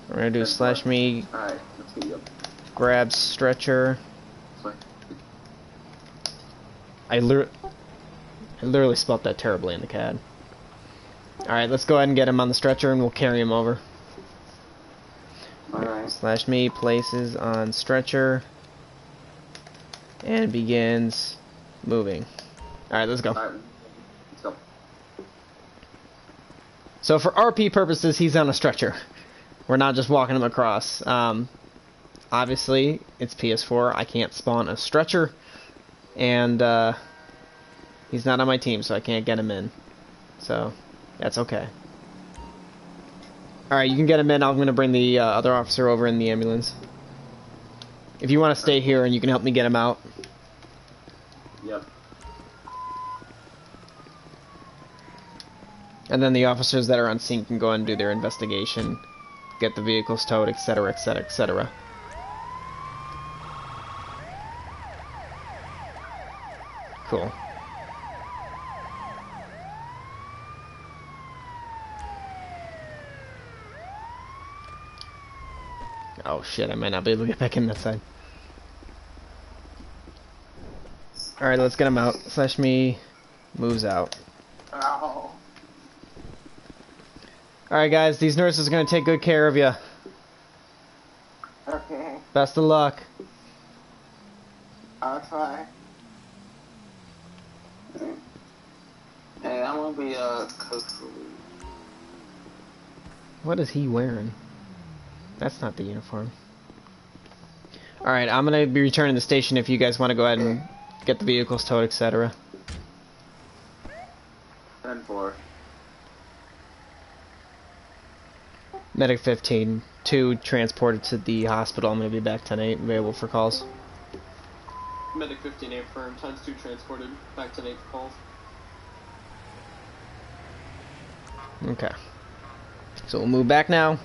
Speaker 1: We're gonna do slash me
Speaker 4: Alright, let's get you
Speaker 1: grab stretcher. I I literally spelt that terribly in the CAD. Alright, let's go ahead and get him on the stretcher and we'll carry him over.
Speaker 4: Alright.
Speaker 1: Slash me places on stretcher and begins moving. Alright, let's go.
Speaker 4: Let's go.
Speaker 1: So for RP purposes, he's on a stretcher. We're not just walking him across. Um, obviously, it's PS4. I can't spawn a stretcher, and uh, he's not on my team, so I can't get him in. So that's okay. All right, you can get him in. I'm gonna bring the uh, other officer over in the ambulance. If you want to stay here and you can help me get him out.
Speaker 4: Yep.
Speaker 1: And then the officers that are on scene can go and do their investigation, get the vehicles towed, etc., etc., etc. Cool. Oh shit, I might not be able to get back in that side. Alright, let's get him out. Slash me moves out.
Speaker 4: Ow.
Speaker 1: Alright guys, these nurses are gonna take good care of you.
Speaker 4: Okay.
Speaker 1: Best of luck.
Speaker 4: I'll try. Hey, I'm gonna be uh coachful.
Speaker 1: What is he wearing? That's not the uniform. Alright, I'm gonna be returning to the station if you guys want to go ahead and get the vehicles towed, etc.
Speaker 4: Ten four.
Speaker 1: Medic 15, 2 transported to the hospital. I'm gonna be back 10 8, available for calls.
Speaker 3: Medic 15 A firm, times 2 transported, back to 8 calls.
Speaker 1: Okay. So we'll move back now.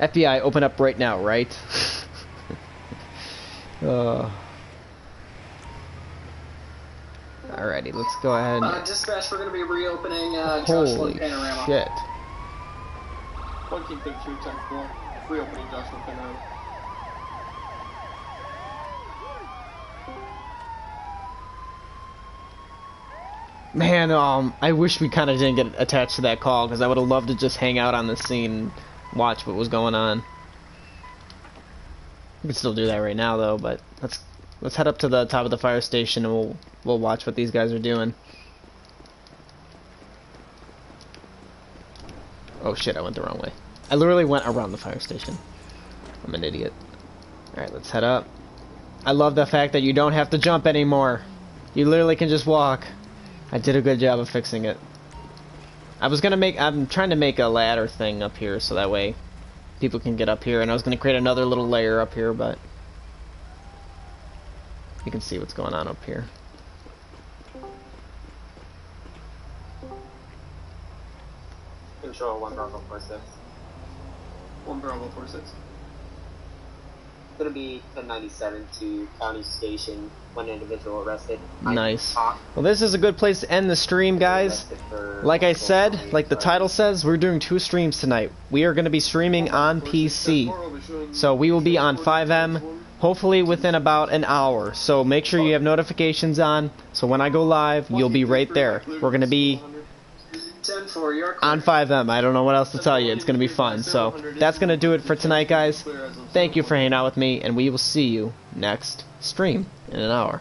Speaker 1: FBI, open up right now, right? uh. Alrighty, let's go ahead.
Speaker 6: Uh,
Speaker 1: And,
Speaker 6: dispatch, we're going to be reopening uh, Joshua
Speaker 1: holy
Speaker 6: Panorama.
Speaker 1: shit.
Speaker 3: 1 King 32, 10 4, reopening Joshua Panorama.
Speaker 1: Man, um, I wish we kind of didn't get attached to that call because I would have loved to just hang out on the scene and watch what was going on. We can still do that right now, though. But let's let's head up to the top of the fire station and we'll we'll watch what these guys are doing. Oh shit! I went the wrong way. I literally went around the fire station. I'm an idiot. All right, let's head up. I love the fact that you don't have to jump anymore. You literally can just walk. I did a good job of fixing it. I was gonna make, I'm trying to make a ladder thing up here so that way people can get up here and I was gonna create another little layer up here but you can see what's going on up here.
Speaker 9: Control 1 Bravo 46.
Speaker 3: One Bravo four six.
Speaker 9: Gonna be 1097 to County Station. One individual arrested.
Speaker 1: Nice. Well this is a good place to end the stream guys. Like I said, like the title says, we're doing two streams tonight. We are going to be streaming on PC. So we will be on FiveM, hopefully within about an hour. So make sure you have notifications on, so when I go live, you'll be right there. We're going to be
Speaker 6: 10 for your
Speaker 1: on FiveM. I don't know what else to tell you. It's going to be fun. So that's going to do it for tonight, guys. Thank you for hanging out with me, and we will see you next stream in an hour.